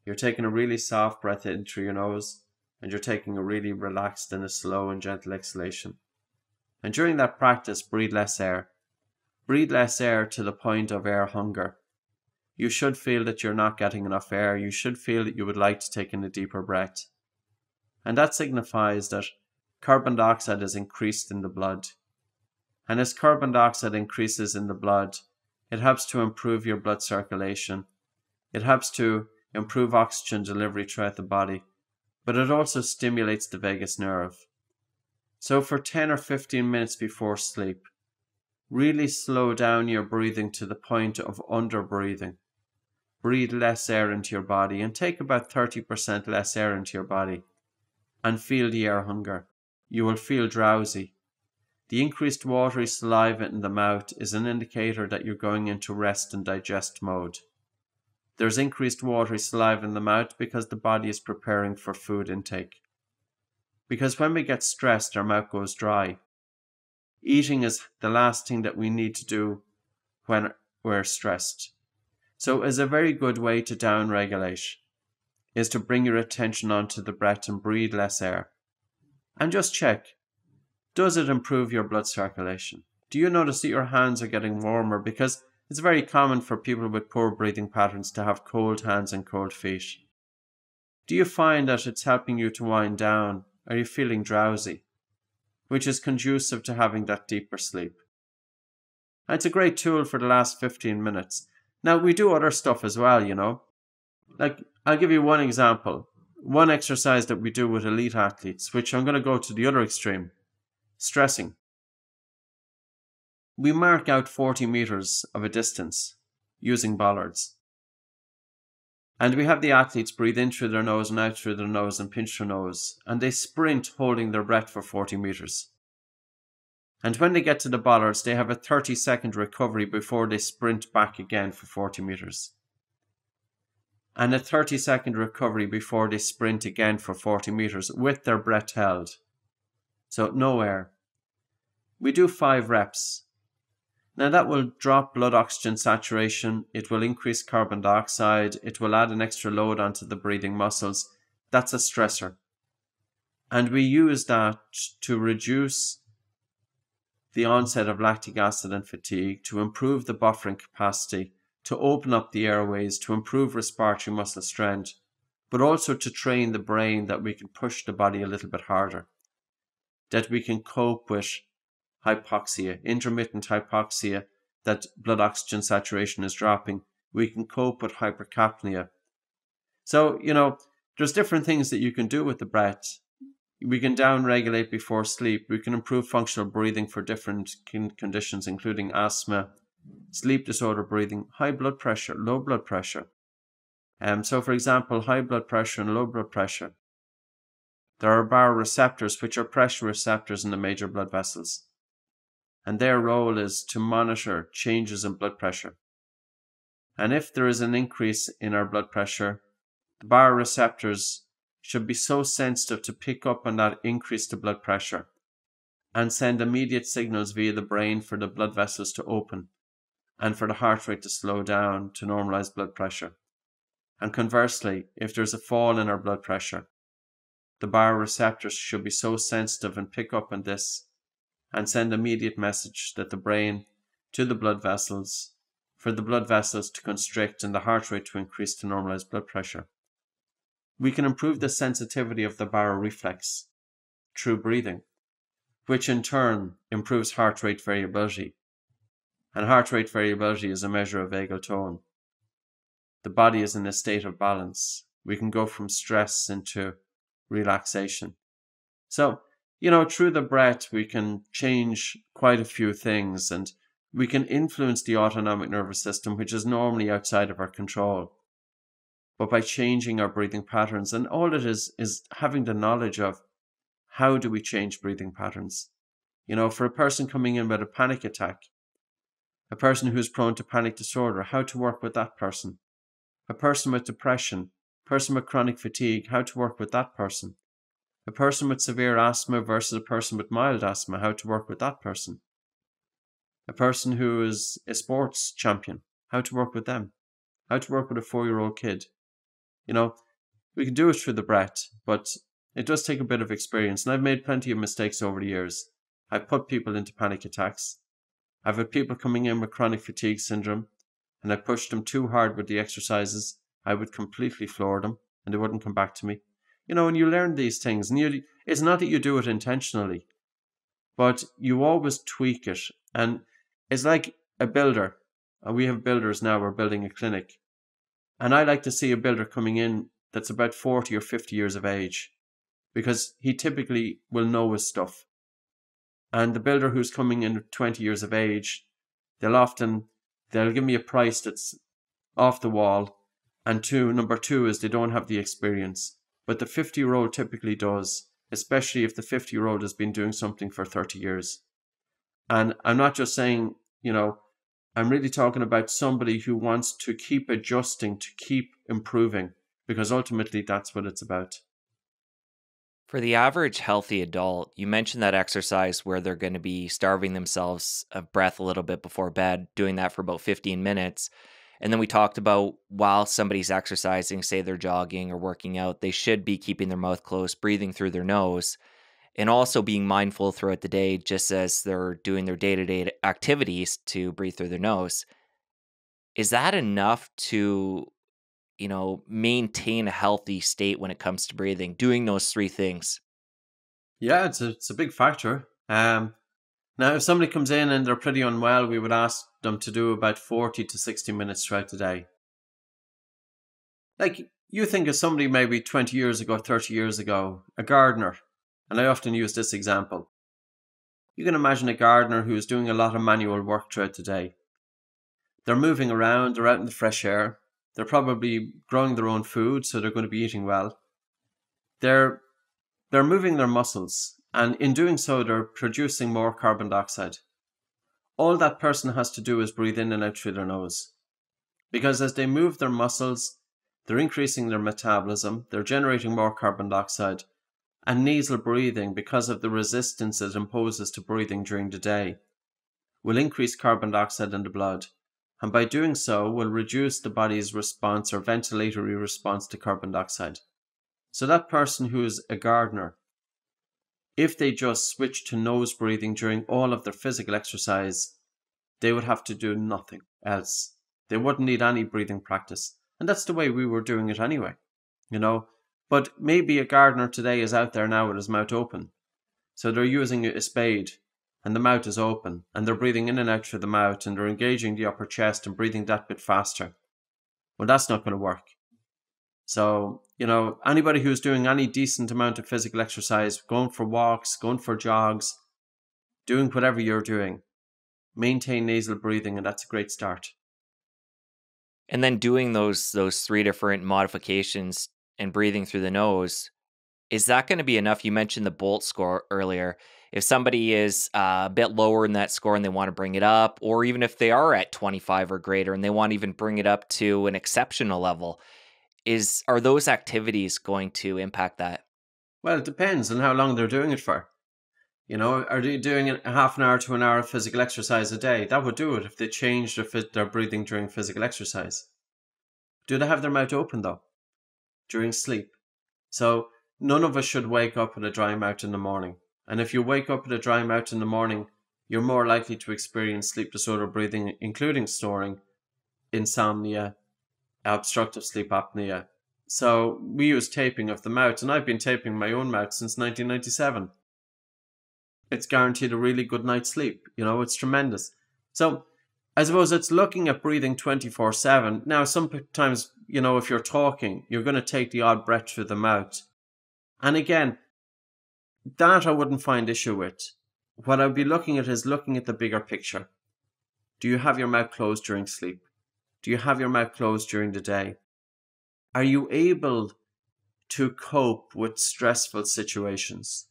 [SPEAKER 1] You're taking a really soft breath in through your nose, and you're taking a really relaxed and a slow and gentle exhalation. And during that practice, breathe less air. Breathe less air to the point of air hunger you should feel that you're not getting enough air. You should feel that you would like to take in a deeper breath. And that signifies that carbon dioxide is increased in the blood. And as carbon dioxide increases in the blood, it helps to improve your blood circulation. It helps to improve oxygen delivery throughout the body, but it also stimulates the vagus nerve. So for 10 or 15 minutes before sleep, really slow down your breathing to the point of under breathing breathe less air into your body and take about 30% less air into your body and feel the air hunger. You will feel drowsy. The increased watery saliva in the mouth is an indicator that you're going into rest and digest mode. There's increased watery saliva in the mouth because the body is preparing for food intake. Because when we get stressed, our mouth goes dry. Eating is the last thing that we need to do when we're stressed. So is a very good way to downregulate is to bring your attention onto the breath and breathe less air. And just check, does it improve your blood circulation? Do you notice that your hands are getting warmer? Because it's very common for people with poor breathing patterns to have cold hands and cold feet. Do you find that it's helping you to wind down? Are you feeling drowsy? Which is conducive to having that deeper sleep. It's a great tool for the last 15 minutes. Now, we do other stuff as well, you know. Like, I'll give you one example. One exercise that we do with elite athletes, which I'm going to go to the other extreme stressing. We mark out 40 meters of a distance using bollards. And we have the athletes breathe in through their nose and out through their nose and pinch their nose, and they sprint holding their breath for 40 meters. And when they get to the bollards, they have a 30 second recovery before they sprint back again for 40 meters. And a 30 second recovery before they sprint again for 40 meters with their breath held. So no air. We do five reps. Now that will drop blood oxygen saturation, it will increase carbon dioxide, it will add an extra load onto the breathing muscles, that's a stressor. And we use that to reduce the onset of lactic acid and fatigue, to improve the buffering capacity, to open up the airways, to improve respiratory muscle strength, but also to train the brain that we can push the body a little bit harder, that we can cope with hypoxia, intermittent hypoxia, that blood oxygen saturation is dropping. We can cope with hypercapnia. So, you know, there's different things that you can do with the breath. We can down regulate before sleep. We can improve functional breathing for different conditions, including asthma, sleep disorder breathing, high blood pressure, low blood pressure. Um, so, for example, high blood pressure and low blood pressure. There are baroreceptors, which are pressure receptors in the major blood vessels and their role is to monitor changes in blood pressure. And if there is an increase in our blood pressure, the baroreceptors should be so sensitive to pick up on that increase to blood pressure and send immediate signals via the brain for the blood vessels to open and for the heart rate to slow down to normalize blood pressure. And conversely, if there's a fall in our blood pressure, the baroreceptors should be so sensitive and pick up on this and send immediate message that the brain to the blood vessels for the blood vessels to constrict and the heart rate to increase to normalize blood pressure. We can improve the sensitivity of the baroreflex through breathing, which in turn improves heart rate variability. And heart rate variability is a measure of vagal tone. The body is in a state of balance. We can go from stress into relaxation. So you know, through the breath, we can change quite a few things and we can influence the autonomic nervous system, which is normally outside of our control. But by changing our breathing patterns, and all it is, is having the knowledge of how do we change breathing patterns? You know, for a person coming in with a panic attack, a person who's prone to panic disorder, how to work with that person, a person with depression, person with chronic fatigue, how to work with that person a person with severe asthma versus a person with mild asthma, how to work with that person. A person who is a sports champion, how to work with them. How to work with a four year old kid. You know, we can do it through the breath, but it does take a bit of experience. And I've made plenty of mistakes over the years. I've put people into panic attacks. I've had people coming in with chronic fatigue syndrome, and I pushed them too hard with the exercises. I would completely floor them, and they wouldn't come back to me. You know, and you learn these things, and you, it's not that you do it intentionally, but you always tweak it. And it's like a builder. And we have builders now, we're building a clinic. And I like to see a builder coming in that's about 40 or 50 years of age because he typically will know his stuff. And the builder who's coming in 20 years of age, they'll often they'll give me a price that's off the wall. And two, number two is they don't have the experience but the 50 year old typically does, especially if the 50 year old has been doing something for 30 years. And I'm not just saying, you know, I'm really talking about somebody who wants to keep adjusting, to keep improving, because ultimately that's what it's about.
[SPEAKER 2] For the average healthy adult, you mentioned that exercise where they're going to be starving themselves of breath a little bit before bed, doing that for about 15 minutes. And then we talked about while somebody's exercising, say they're jogging or working out, they should be keeping their mouth closed, breathing through their nose, and also being mindful throughout the day, just as they're doing their day to day activities to breathe through their nose. Is that enough to, you know, maintain a healthy state when it comes to breathing, doing those three things?
[SPEAKER 1] Yeah, it's a, it's a big factor. Um, now, if somebody comes in and they're pretty unwell, we would ask them to do about 40 to 60 minutes throughout the day. Like, you think of somebody maybe 20 years ago, 30 years ago, a gardener, and I often use this example. You can imagine a gardener who is doing a lot of manual work throughout the day. They're moving around, they're out in the fresh air, they're probably growing their own food, so they're going to be eating well. They're they're moving their muscles and in doing so, they're producing more carbon dioxide. All that person has to do is breathe in and out through their nose. Because as they move their muscles, they're increasing their metabolism, they're generating more carbon dioxide, and nasal breathing, because of the resistance it imposes to breathing during the day, will increase carbon dioxide in the blood, and by doing so will reduce the body's response or ventilatory response to carbon dioxide. So that person who's a gardener, if they just switched to nose breathing during all of their physical exercise, they would have to do nothing else. They wouldn't need any breathing practice. And that's the way we were doing it anyway, you know. But maybe a gardener today is out there now with his mouth open. So they're using a spade and the mouth is open and they're breathing in and out through the mouth and they're engaging the upper chest and breathing that bit faster. Well, that's not going to work. So, you know, anybody who's doing any decent amount of physical exercise, going for walks, going for jogs, doing whatever you're doing, maintain nasal breathing, and that's a great start.
[SPEAKER 2] And then doing those those three different modifications and breathing through the nose, is that going to be enough? You mentioned the Bolt score earlier. If somebody is uh, a bit lower in that score and they want to bring it up, or even if they are at 25 or greater and they want to even bring it up to an exceptional level, is are those activities going to impact that?
[SPEAKER 1] Well, it depends on how long they're doing it for. You know, are they doing a half an hour to an hour of physical exercise a day? That would do it if they changed their, their breathing during physical exercise. Do they have their mouth open though? During sleep. So none of us should wake up with a dry mouth in the morning. And if you wake up with a dry mouth in the morning, you're more likely to experience sleep disorder breathing, including snoring, insomnia, obstructive sleep apnea. So we use taping of the mouth, and I've been taping my own mouth since 1997 it's guaranteed a really good night's sleep. You know, it's tremendous. So I suppose it's looking at breathing 24 7. Now, sometimes, you know, if you're talking, you're going to take the odd breath through the mouth. And again, that I wouldn't find issue with. What I'd be looking at is looking at the bigger picture. Do you have your mouth closed during sleep? Do you have your mouth closed during the day? Are you able to cope with stressful situations?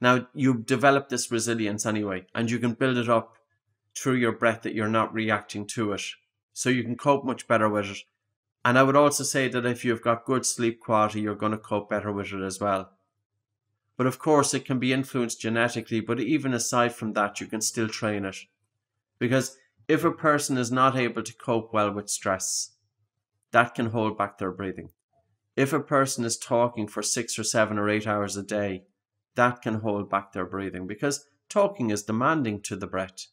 [SPEAKER 1] Now you've developed this resilience anyway, and you can build it up through your breath that you're not reacting to it. So you can cope much better with it. And I would also say that if you've got good sleep quality, you're going to cope better with it as well. But of course, it can be influenced genetically, but even aside from that, you can still train it. Because if a person is not able to cope well with stress, that can hold back their breathing. If a person is talking for six or seven or eight hours a day, that can hold back their breathing because talking is demanding to the breath.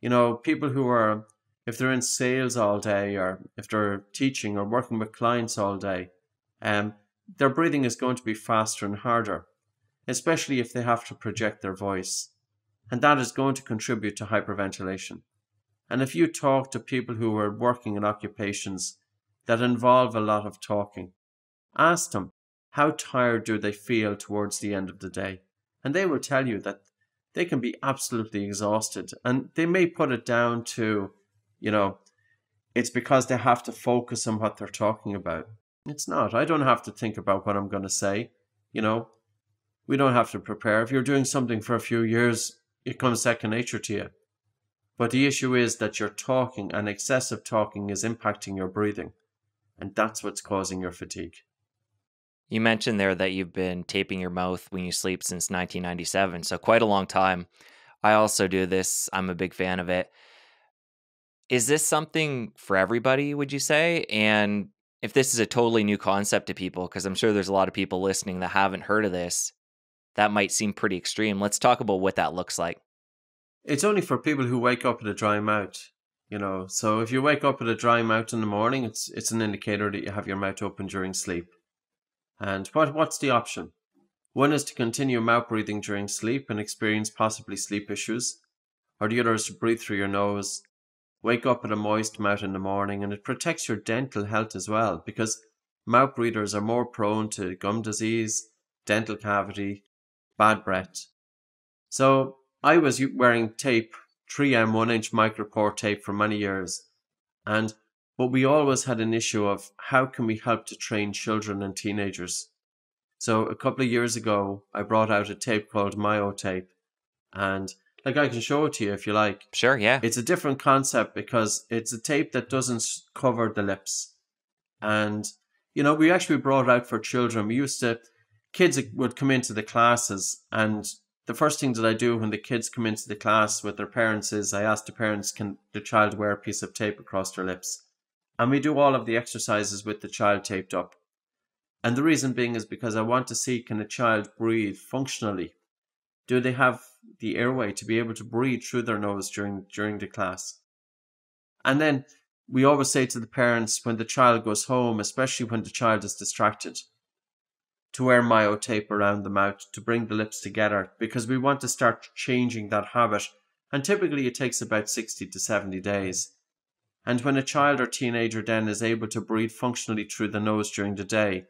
[SPEAKER 1] You know, people who are, if they're in sales all day or if they're teaching or working with clients all day, um, their breathing is going to be faster and harder, especially if they have to project their voice. And that is going to contribute to hyperventilation. And if you talk to people who are working in occupations that involve a lot of talking, ask them, how tired do they feel towards the end of the day? And they will tell you that they can be absolutely exhausted. And they may put it down to, you know, it's because they have to focus on what they're talking about. It's not. I don't have to think about what I'm going to say. You know, we don't have to prepare. If you're doing something for a few years, it comes second nature to you. But the issue is that you're talking and excessive talking is impacting your breathing. And that's what's causing your fatigue.
[SPEAKER 2] You mentioned there that you've been taping your mouth when you sleep since 1997, so quite a long time. I also do this. I'm a big fan of it. Is this something for everybody, would you say? And if this is a totally new concept to people, because I'm sure there's a lot of people listening that haven't heard of this, that might seem pretty extreme. Let's talk about what that looks like.
[SPEAKER 1] It's only for people who wake up with a dry mouth, you know. So if you wake up with a dry mouth in the morning, it's it's an indicator that you have your mouth open during sleep. And what, what's the option? One is to continue mouth breathing during sleep and experience possibly sleep issues, or the other is to breathe through your nose, wake up with a moist mouth in the morning, and it protects your dental health as well because mouth breathers are more prone to gum disease, dental cavity, bad breath. So I was wearing tape, 3M 1 inch micropore tape for many years, and but we always had an issue of how can we help to train children and teenagers. So a couple of years ago, I brought out a tape called MyoTape, and like I can show it to you if you like.
[SPEAKER 2] Sure, yeah.
[SPEAKER 1] It's a different concept because it's a tape that doesn't cover the lips, and you know we actually brought it out for children. We used to kids would come into the classes and the first thing that I do when the kids come into the class with their parents is I ask the parents, can the child wear a piece of tape across their lips? And we do all of the exercises with the child taped up. And the reason being is because I want to see can a child breathe functionally? Do they have the airway to be able to breathe through their nose during during the class? And then we always say to the parents when the child goes home, especially when the child is distracted, to wear myotape around the mouth to bring the lips together because we want to start changing that habit. And typically it takes about 60 to 70 days. And when a child or teenager then is able to breathe functionally through the nose during the day,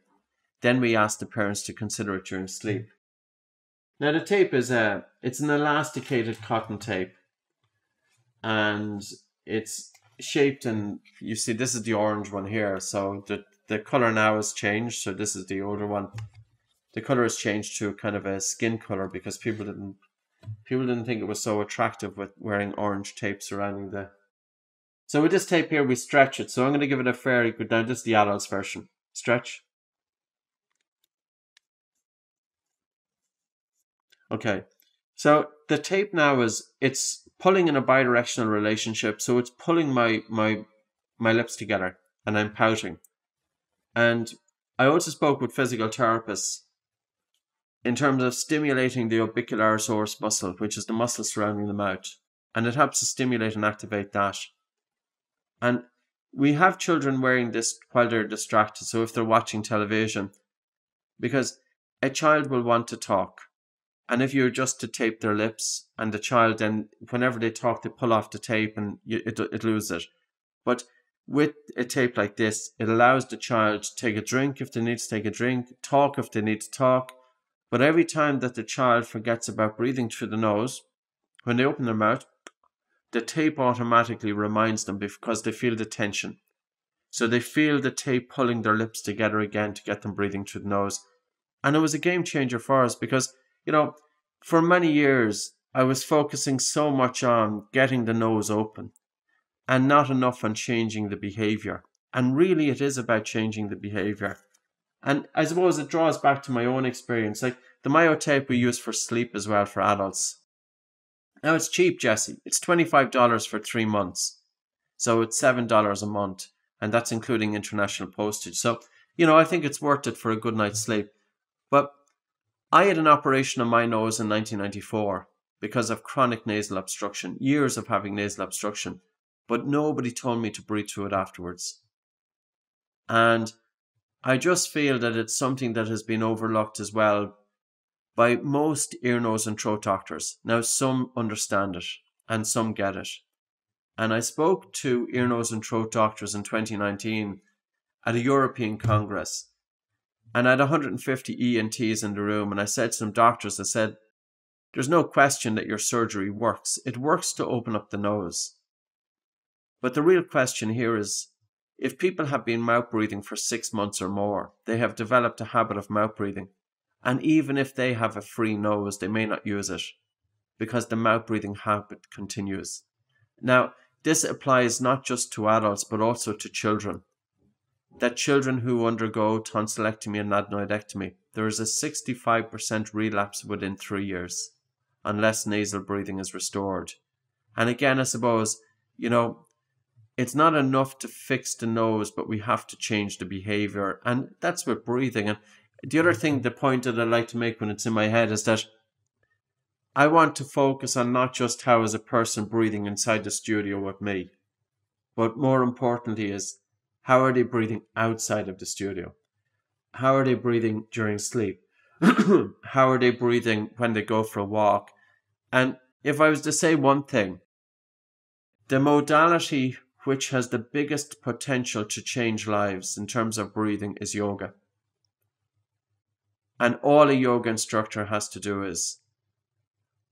[SPEAKER 1] then we ask the parents to consider it during sleep. Now the tape is a it's an elasticated cotton tape, and it's shaped and you see this is the orange one here. So the the color now has changed. So this is the older one. The color has changed to kind of a skin color because people didn't people didn't think it was so attractive with wearing orange tape surrounding the. So with this tape here, we stretch it. So I'm going to give it a fairly good. Now this is the adults version. Stretch. Okay. So the tape now is it's pulling in a bidirectional relationship. So it's pulling my my my lips together and I'm pouting. And I also spoke with physical therapists in terms of stimulating the orbicularis muscle, which is the muscle surrounding the mouth. And it helps to stimulate and activate that. And we have children wearing this while they're distracted. So if they're watching television, because a child will want to talk and if you're just to tape their lips and the child then, whenever they talk, they pull off the tape and you, it, it loses it. But with a tape like this, it allows the child to take a drink if they need to take a drink, talk if they need to talk. But every time that the child forgets about breathing through the nose, when they open their mouth, the tape automatically reminds them because they feel the tension. So they feel the tape pulling their lips together again to get them breathing through the nose. And it was a game changer for us because you know, for many years, I was focusing so much on getting the nose open and not enough on changing the behavior. And really, it is about changing the behavior. And I suppose it draws back to my own experience. Like the myotape we use for sleep as well for adults. Now it's cheap, Jesse. It's $25 for three months. So it's $7 a month. And that's including international postage. So, you know, I think it's worth it for a good night's sleep. But I had an operation on my nose in 1994 because of chronic nasal obstruction, years of having nasal obstruction, but nobody told me to breathe through it afterwards. And I just feel that it's something that has been overlooked as well by most ear, nose, and throat doctors. Now, some understand it and some get it. And I spoke to ear, nose, and throat doctors in 2019 at a European Congress and I had 150 ENTs in the room, and I said to some doctors, I said, There's no question that your surgery works. It works to open up the nose. But the real question here is if people have been mouth breathing for six months or more, they have developed a habit of mouth breathing. And even if they have a free nose, they may not use it because the mouth breathing habit continues. Now, this applies not just to adults, but also to children that children who undergo tonsillectomy and adenoidectomy, there is a 65% relapse within three years, unless nasal breathing is restored. And again, I suppose, you know, it's not enough to fix the nose, but we have to change the behavior. And that's with breathing. And the other thing, mm-hmm. the point that I like to make when it's in my head is that I want to focus on not just how is a person breathing inside the studio with me, but more importantly is how are they breathing outside of the studio? How are they breathing during sleep? [CLEARS THROAT] How are they breathing when they go for a walk? And if I was to say one thing, the modality which has the biggest potential to change lives in terms of breathing is yoga. And all a yoga instructor has to do is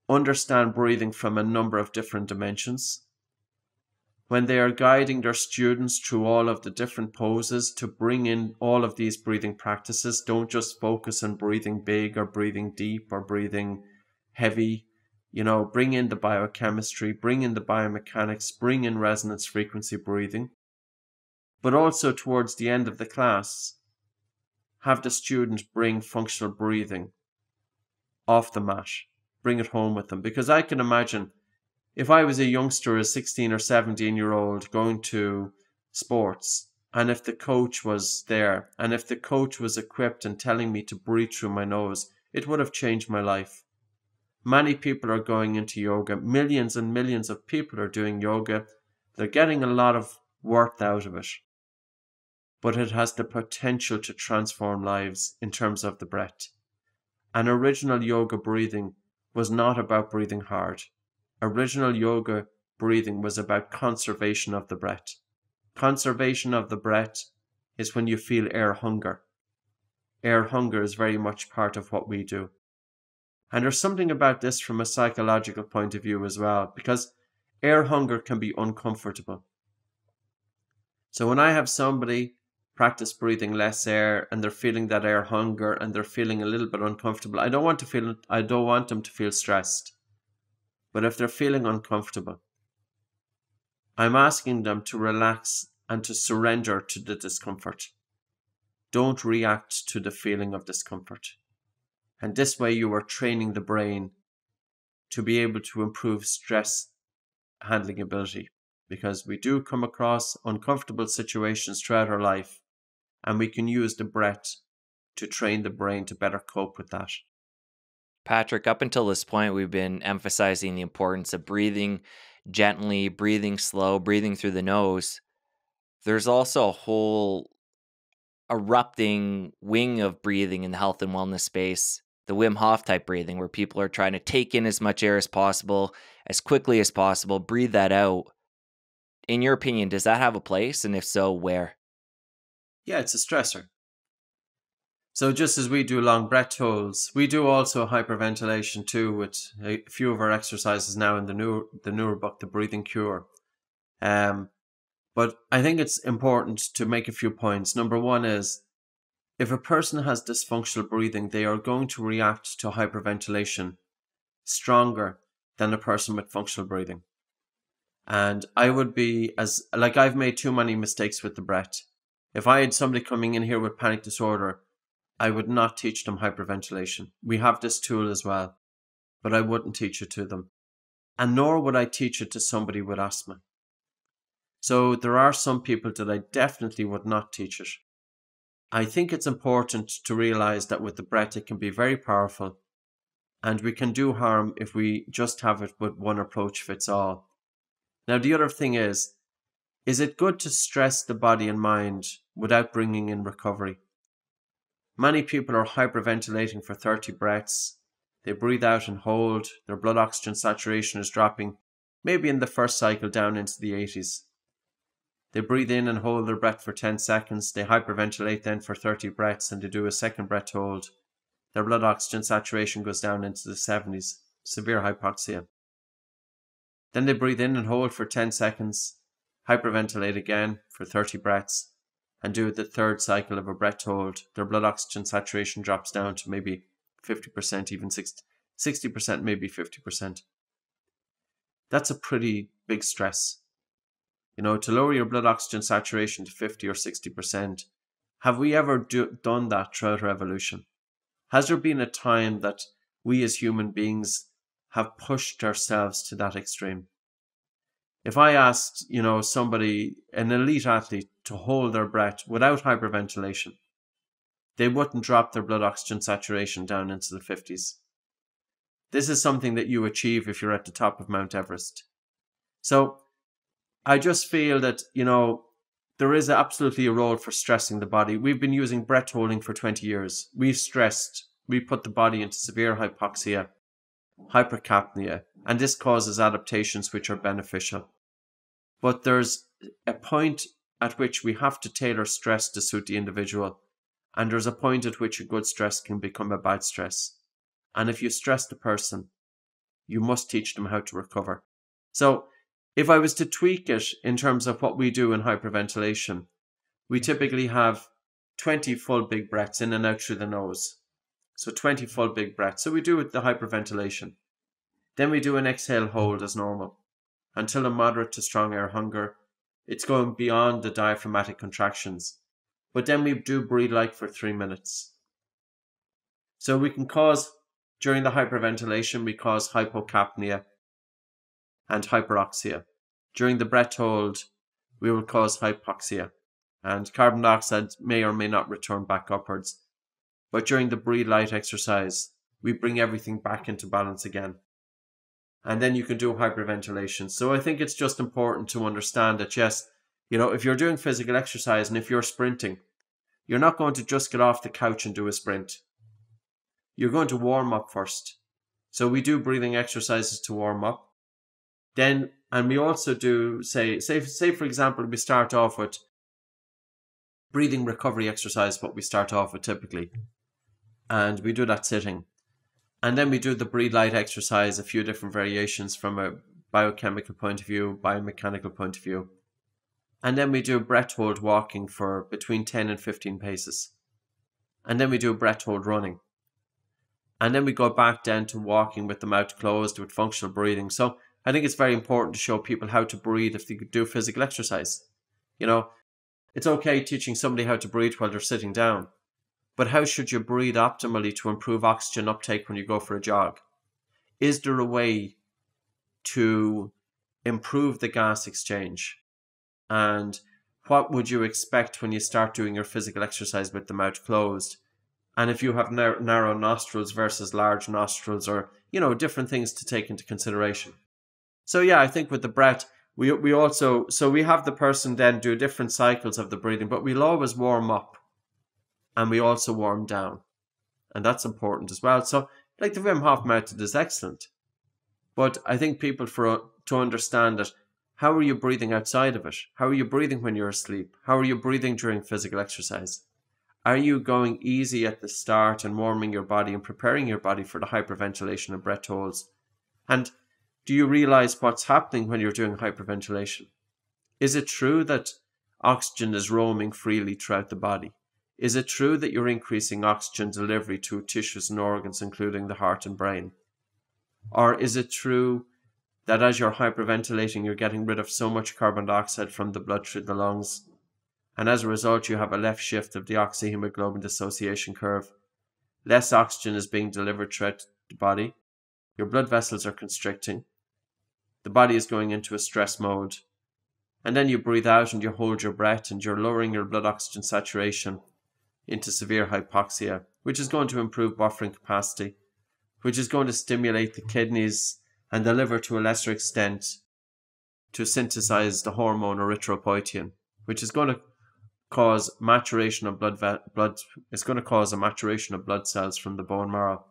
[SPEAKER 1] understand breathing from a number of different dimensions when they are guiding their students through all of the different poses to bring in all of these breathing practices. Don't just focus on breathing big or breathing deep or breathing heavy. You know, bring in the biochemistry, bring in the biomechanics, bring in resonance frequency breathing. But also towards the end of the class, have the students bring functional breathing off the mat, bring it home with them. Because I can imagine if I was a youngster, a 16 or 17 year old going to sports and if the coach was there, and if the coach was equipped and telling me to breathe through my nose, it would have changed my life. Many people are going into yoga. Millions and millions of people are doing yoga. They're getting a lot of worth out of it. But it has the potential to transform lives in terms of the breath. An original yoga breathing was not about breathing hard. Original yoga breathing was about conservation of the breath. Conservation of the breath is when you feel air hunger. Air hunger is very much part of what we do. And there's something about this from a psychological point of view as well, because air hunger can be uncomfortable. So when I have somebody practice breathing less air and they're feeling that air hunger and they're feeling a little bit uncomfortable, I don't want to feel I don't want them to feel stressed. But if they're feeling uncomfortable, I'm asking them to relax and to surrender to the discomfort. Don't react to the feeling of discomfort. And this way, you are training the brain to be able to improve stress handling ability because we do come across uncomfortable situations throughout our life and we can use the breath to train the brain to better cope with that.
[SPEAKER 2] Patrick, up until this point, we've been emphasizing the importance of breathing gently, breathing slow, breathing through the nose. There's also a whole erupting wing of breathing in the health and wellness space the Wim Hof type breathing, where people are trying to take in as much air as possible, as quickly as possible, breathe that out. In your opinion, does that have a place? And if so, where?
[SPEAKER 1] Yeah, it's a stressor. So just as we do long breath holds, we do also hyperventilation too with a few of our exercises now in the new the newer book, The Breathing Cure. Um, but I think it's important to make a few points. Number one is if a person has dysfunctional breathing, they are going to react to hyperventilation stronger than a person with functional breathing. And I would be as like I've made too many mistakes with the breath. If I had somebody coming in here with panic disorder, I would not teach them hyperventilation. We have this tool as well, but I wouldn't teach it to them. And nor would I teach it to somebody with asthma. So there are some people that I definitely would not teach it. I think it's important to realize that with the breath, it can be very powerful and we can do harm if we just have it with one approach fits all. Now, the other thing is, is it good to stress the body and mind without bringing in recovery? Many people are hyperventilating for 30 breaths. They breathe out and hold, their blood oxygen saturation is dropping, maybe in the first cycle down into the 80s. They breathe in and hold their breath for 10 seconds. They hyperventilate then for 30 breaths and they do a second breath hold. Their blood oxygen saturation goes down into the 70s, severe hypoxia. Then they breathe in and hold for 10 seconds, hyperventilate again for 30 breaths, and do the third cycle of a breath hold. Their blood oxygen saturation drops down to maybe 50%, even 60, 60%, maybe 50%. That's a pretty big stress you know, to lower your blood oxygen saturation to 50 or 60%. Have we ever do, done that throughout our evolution? Has there been a time that we as human beings have pushed ourselves to that extreme? If I asked, you know, somebody, an elite athlete, to hold their breath without hyperventilation, they wouldn't drop their blood oxygen saturation down into the 50s. This is something that you achieve if you're at the top of Mount Everest. So I just feel that, you know, there is absolutely a role for stressing the body. We've been using breath holding for 20 years. We've stressed, we put the body into severe hypoxia, hypercapnia, and this causes adaptations which are beneficial. But there's a point at which we have to tailor stress to suit the individual. And there's a point at which a good stress can become a bad stress. And if you stress the person, you must teach them how to recover. So if I was to tweak it in terms of what we do in hyperventilation, we typically have 20 full big breaths in and out through the nose. So 20 full big breaths. So we do with the hyperventilation. Then we do an exhale hold as normal until a moderate to strong air hunger. It's going beyond the diaphragmatic contractions. But then we do breathe like for three minutes. So we can cause, during the hyperventilation, we cause hypocapnia and hyperoxia. During the breath hold, we will cause hypoxia. and carbon dioxide may or may not return back upwards. But during the breathe light exercise, we bring everything back into balance again. And then you can do hyperventilation. So I think it's just important to understand that, yes, you know, if you're doing physical exercise and if you're sprinting, you're not going to just get off the couch and do a sprint. You're going to warm up first. So we do breathing exercises to warm up. Then, and we also do say, say, say for example, we start off with breathing recovery exercise, what we start off with typically. And we do that sitting. And then we do the breathe light exercise, a few different variations from a biochemical point of view, biomechanical point of view. And then we do breath hold walking for between 10 and 15 paces. And then we do breath hold running. And then we go back down to walking with the mouth closed with functional breathing. So I think it's very important to show people how to breathe if they do physical exercise. You know, it's okay teaching somebody how to breathe while they're sitting down, but how should you breathe optimally to improve oxygen uptake when you go for a jog? Is there a way to improve the gas exchange? And what would you expect when you start doing your physical exercise with the mouth closed? And if you have narrow nostrils versus large nostrils, or, you know, different things to take into consideration. So, yeah, I think with the breath, we, we also, so we have the person then do different cycles of the breathing, but we'll always warm up and we also warm down. And that's important as well. So, like the Wim Hof method is excellent. But I think people for to understand that how are you breathing outside of it? How are you breathing when you're asleep? How are you breathing during physical exercise? Are you going easy at the start and warming your body and preparing your body for the hyperventilation and breath holds? And do you realize what's happening when you're doing hyperventilation? Is it true that oxygen is roaming freely throughout the body? Is it true that you're increasing oxygen delivery to tissues and organs, including the heart and brain? Or is it true that as you're hyperventilating, you're getting rid of so much carbon dioxide from the blood through the lungs? And as a result, you have a left shift of the oxyhemoglobin dissociation curve. Less oxygen is being delivered throughout the body. Your blood vessels are constricting. The body is going into a stress mode. And then you breathe out and you hold your breath and you're lowering your blood oxygen saturation into severe hypoxia, which is going to improve buffering capacity, which is going to stimulate the kidneys and the liver to a lesser extent to synthesize the hormone erythropoietin, which is going to cause maturation of blood blood it's going to cause a maturation of blood cells from the bone marrow.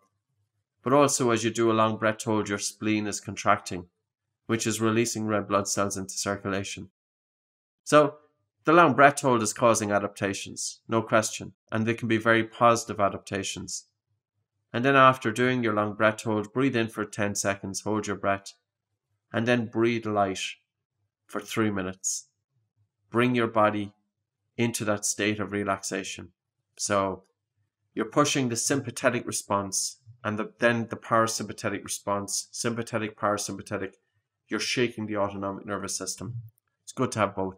[SPEAKER 1] But also as you do a long breath hold, your spleen is contracting, which is releasing red blood cells into circulation. So the long breath hold is causing adaptations, no question, and they can be very positive adaptations. And then after doing your long breath hold, breathe in for 10 seconds, hold your breath, and then breathe light for three minutes. Bring your body into that state of relaxation. So you're pushing the sympathetic response and the, then the parasympathetic response, sympathetic, parasympathetic. You're shaking the autonomic nervous system. It's good to have both.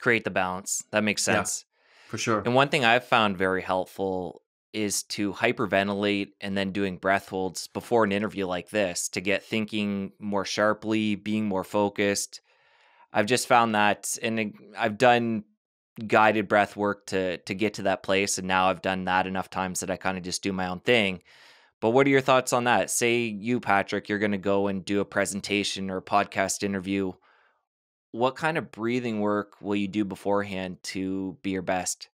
[SPEAKER 2] Create the balance. That makes sense.
[SPEAKER 1] Yeah, for sure.
[SPEAKER 2] And one thing I've found very helpful is to hyperventilate and then doing breath holds before an interview like this to get thinking more sharply, being more focused. I've just found that, and I've done guided breath work to to get to that place, and now I've done that enough times that I kind of just do my own thing. But what are your thoughts on that? Say you, Patrick, you're going to go and do a presentation or a podcast interview. What kind of breathing work will you do beforehand to be your best?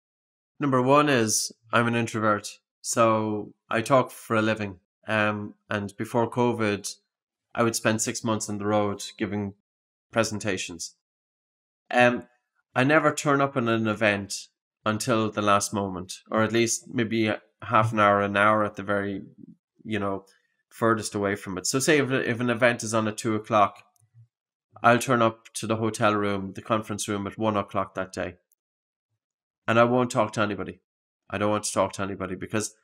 [SPEAKER 1] Number one is I'm an introvert, so I talk for a living. Um, and before COVID, I would spend six months on the road giving presentations. Um, I never turn up in an event until the last moment, or at least maybe half an hour, an hour at the very, you know, furthest away from it. So, say if, if an event is on at two o'clock, I'll turn up to the hotel room, the conference room at one o'clock that day and I won't talk to anybody. I don't want to talk to anybody because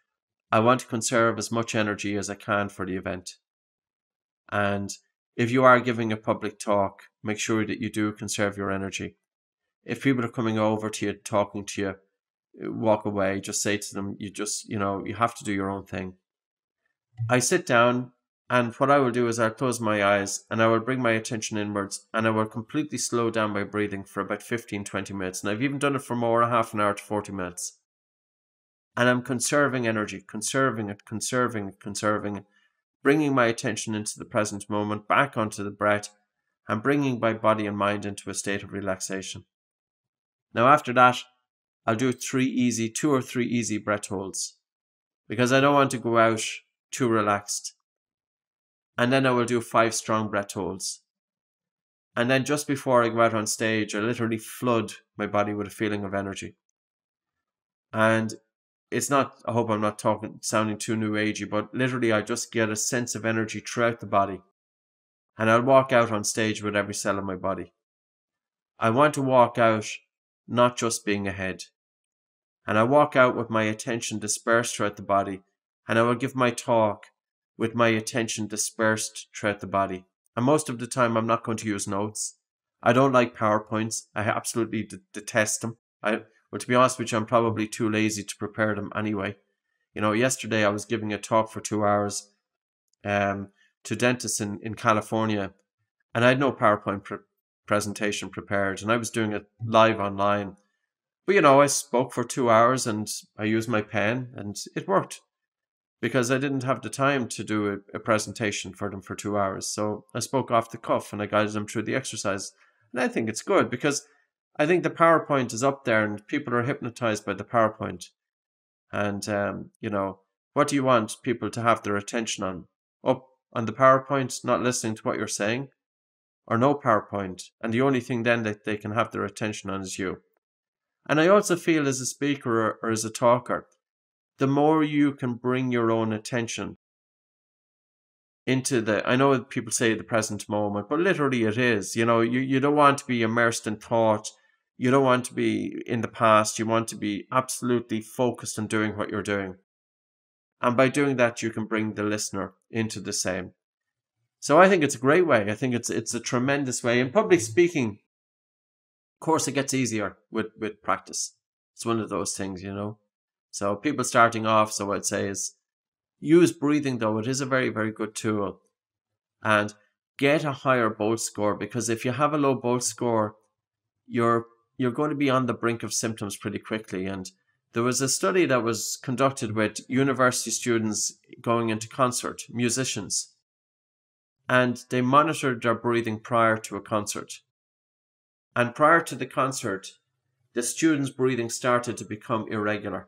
[SPEAKER 1] I want to conserve as much energy as I can for the event. And if you are giving a public talk, make sure that you do conserve your energy. If people are coming over to you, talking to you, walk away, just say to them, you just, you know, you have to do your own thing. I sit down And what I will do is I'll close my eyes and I will bring my attention inwards and I will completely slow down my breathing for about 15, 20 minutes. And I've even done it for more, a half an hour to 40 minutes. And I'm conserving energy, conserving it, conserving it, conserving it, bringing my attention into the present moment, back onto the breath, and bringing my body and mind into a state of relaxation. Now, after that, I'll do three easy, two or three easy breath holds because I don't want to go out too relaxed. And then I will do five strong breath holds. And then just before I go out on stage, I literally flood my body with a feeling of energy. And it's not, I hope I'm not talking, sounding too new agey, but literally I just get a sense of energy throughout the body. And I'll walk out on stage with every cell in my body. I want to walk out not just being ahead. And I walk out with my attention dispersed throughout the body, and I will give my talk with my attention dispersed throughout the body. And most of the time, I'm not going to use notes. I don't like PowerPoints. I absolutely d- detest them. I, well, to be honest with you, I'm probably too lazy to prepare them anyway. You know, yesterday I was giving a talk for two hours um, to dentists in, in California, and I had no PowerPoint pre- presentation prepared, and I was doing it live online. But you know, I spoke for two hours and I used my pen, and it worked because I didn't have the time to do a, a, presentation for them for two hours. So I spoke off the cuff and I guided them through the exercise. And I think it's good because I think the PowerPoint is up there and people are hypnotized by the PowerPoint. And, um, you know, what do you want people to have their attention on? Up on the PowerPoint, not listening to what you're saying? Or no PowerPoint, and the only thing then that they can have their attention on is you. And I also feel as a speaker or, as a talker, the more you can bring your own attention into the I know people say the present moment, but literally it is. You know, you, you don't want to be immersed in thought. You don't want to be in the past. You want to be absolutely focused on doing what you're doing. And by doing that, you can bring the listener into the same. So I think it's a great way. I think it's it's a tremendous way. In public speaking, of course, it gets easier with with practice. It's one of those things, you know. So people starting off, so I'd say is use breathing though. It is a very very good tool, and get a higher Bolt score because if you have a low Bolt score, you're you're going to be on the brink of symptoms pretty quickly. And there was a study that was conducted with university students going into concert, musicians and they monitored their breathing prior to a concert. And prior to the concert, the students' breathing started to become irregular.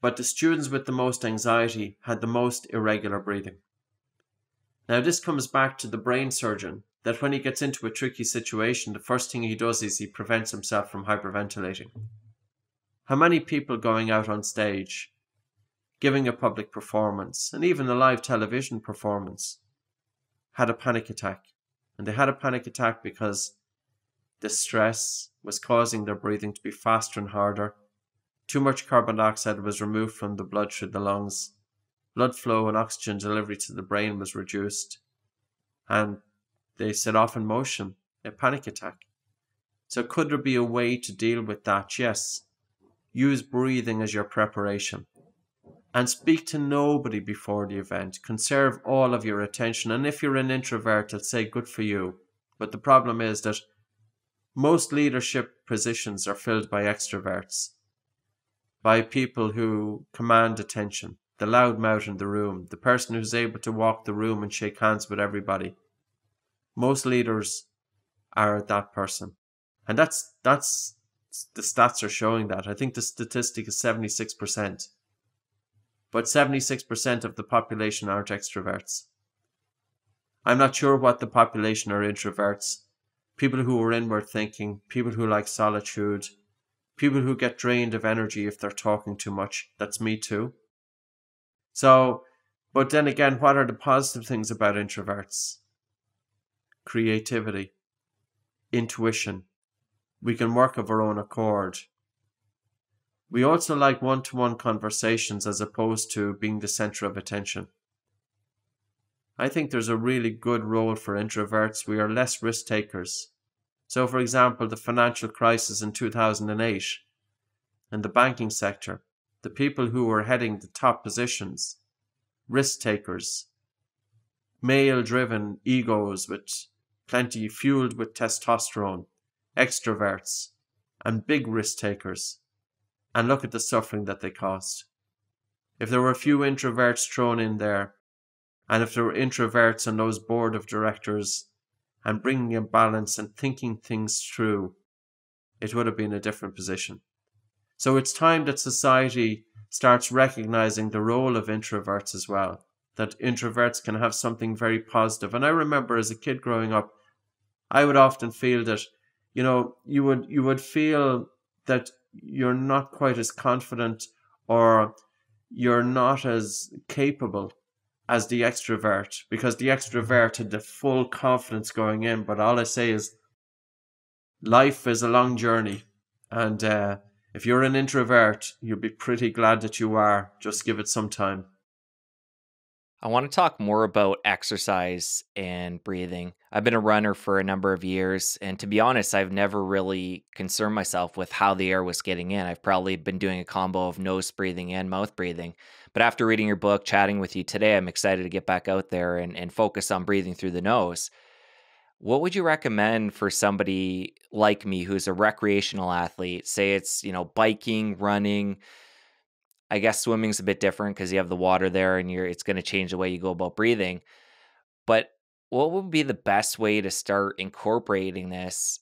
[SPEAKER 1] But the students with the most anxiety had the most irregular breathing. Now, this comes back to the brain surgeon that when he gets into a tricky situation, the first thing he does is he prevents himself from hyperventilating. How many people going out on stage giving a public performance, and even a live television performance, had a panic attack. And they had a panic attack because the stress was causing their breathing to be faster and harder. Too much carbon dioxide was removed from the blood through the lungs. Blood flow and oxygen delivery to the brain was reduced. And they set off in motion a panic attack. So, could there be a way to deal with that? Yes. Use breathing as your preparation and speak to nobody before the event. Conserve all of your attention. And if you're an introvert, I'll say good for you. But the problem is that most leadership positions are filled by extroverts, by people who command attention, the loud mouth in the room, the person who's able to walk the room and shake hands with everybody. Most leaders are that person. And that's that's the stats are showing that. I think the statistic is 76% but 76% of the population aren't extroverts. I'm not sure what the population are introverts. People who are inward thinking, people who like solitude, people who get drained of energy if they're talking too much. That's me too. So, but then again, what are the positive things about introverts? Creativity, intuition. We can work of our own accord. We also like one to one conversations as opposed to being the center of attention. I think there's a really good role for introverts. We are less risk takers. So, for example, the financial crisis in 2008 and the banking sector, the people who were heading the top positions risk takers, male driven egos with plenty fueled with testosterone, extroverts, and big risk takers. And look at the suffering that they caused. If there were a few introverts thrown in there, and if there were introverts on those board of directors and bringing a balance and thinking things through, it would have been a different position. So it's time that society starts recognizing the role of introverts as well, that introverts can have something very positive. And I remember as a kid growing up, I would often feel that, you know, you would you would feel that you're not quite as confident or you're not as capable as the extrovert because the extrovert had the full confidence going in. But all I say is life is a long journey. And uh, if you're an introvert, you'll be pretty glad that you are. Just give it some time.
[SPEAKER 2] I want to talk more about exercise and breathing. I've been a runner for a number of years, and to be honest, I've never really concerned myself with how the air was getting in. I've probably been doing a combo of nose breathing and mouth breathing. But after reading your book, chatting with you today, I'm excited to get back out there and, and focus on breathing through the nose. What would you recommend for somebody like me who's a recreational athlete? Say it's, you know, biking, running, I guess swimming's a bit different because you have the water there and you're it's going to change the way you go about breathing. But what would be the best way to start incorporating this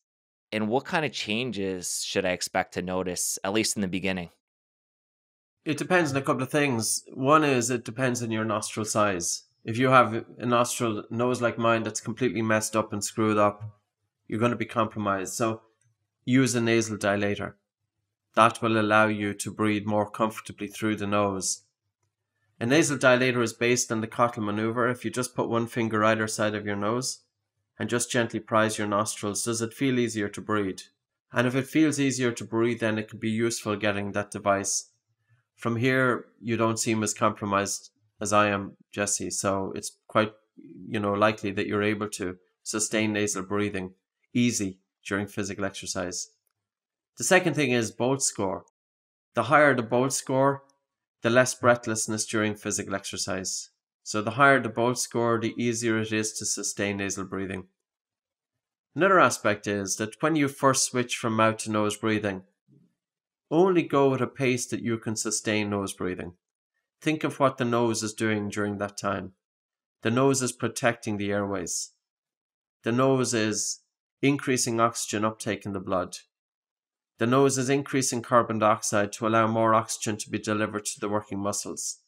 [SPEAKER 2] and what kind of changes should I expect to notice at least in the beginning?
[SPEAKER 1] It depends on a couple of things. One is it depends on your nostril size. If you have a nostril nose like mine that's completely messed up and screwed up, you're going to be compromised. So use a nasal dilator. That will allow you to breathe more comfortably through the nose. A nasal dilator is based on the Cottle maneuver. If you just put one finger either side of your nose and just gently prise your nostrils, does it feel easier to breathe? And if it feels easier to breathe, then it can be useful getting that device. From here, you don't seem as compromised as I am, Jesse, so it's quite, you know, likely that you're able to sustain nasal breathing easy during physical exercise. The second thing is Bolt score. The higher the Bolt score, the less breathlessness during physical exercise. So the higher the Bolt score, the easier it is to sustain nasal breathing. Another aspect is that when you first switch from mouth to nose breathing, only go at a pace that you can sustain nose breathing. Think of what the nose is doing during that time. The nose is protecting the airways. The nose is increasing oxygen uptake in the blood. The nose is increasing carbon dioxide to allow more oxygen to be delivered to the working muscles.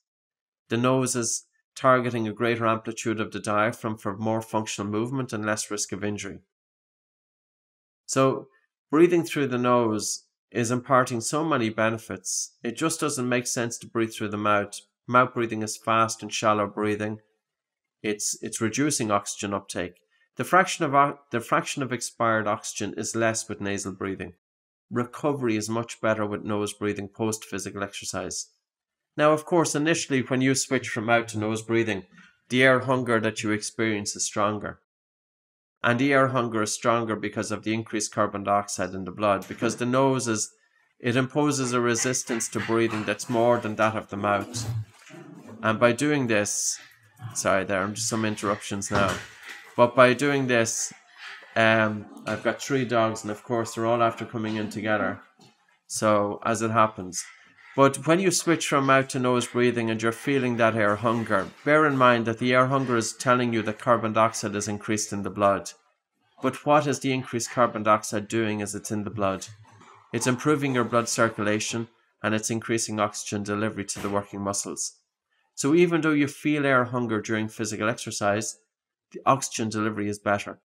[SPEAKER 1] The nose is targeting a greater amplitude of the diaphragm for more functional movement and less risk of injury. So, breathing through the nose is imparting so many benefits. It just doesn't make sense to breathe through the mouth. Mouth breathing is fast and shallow breathing. It's it's reducing oxygen uptake. The fraction of the fraction of expired oxygen is less with nasal breathing recovery is much better with nose breathing post physical exercise. Now, of course, initially when you switch from mouth to nose breathing, the air hunger that you experience is stronger. And the air hunger is stronger because of the increased carbon dioxide in the blood, because the nose is, it imposes a resistance to breathing that's more than that of the mouth. And by doing this, sorry, there are some interruptions now, but by doing this, um, I've got three dogs, and of course, they're all after coming in together. So, as it happens. But when you switch from mouth to nose breathing and you're feeling that air hunger, bear in mind that the air hunger is telling you that carbon dioxide is increased in the blood. But what is the increased carbon dioxide doing as it's in the blood? It's improving your blood circulation and it's increasing oxygen delivery to the working muscles. So even though you feel air hunger during physical exercise, the oxygen delivery is better.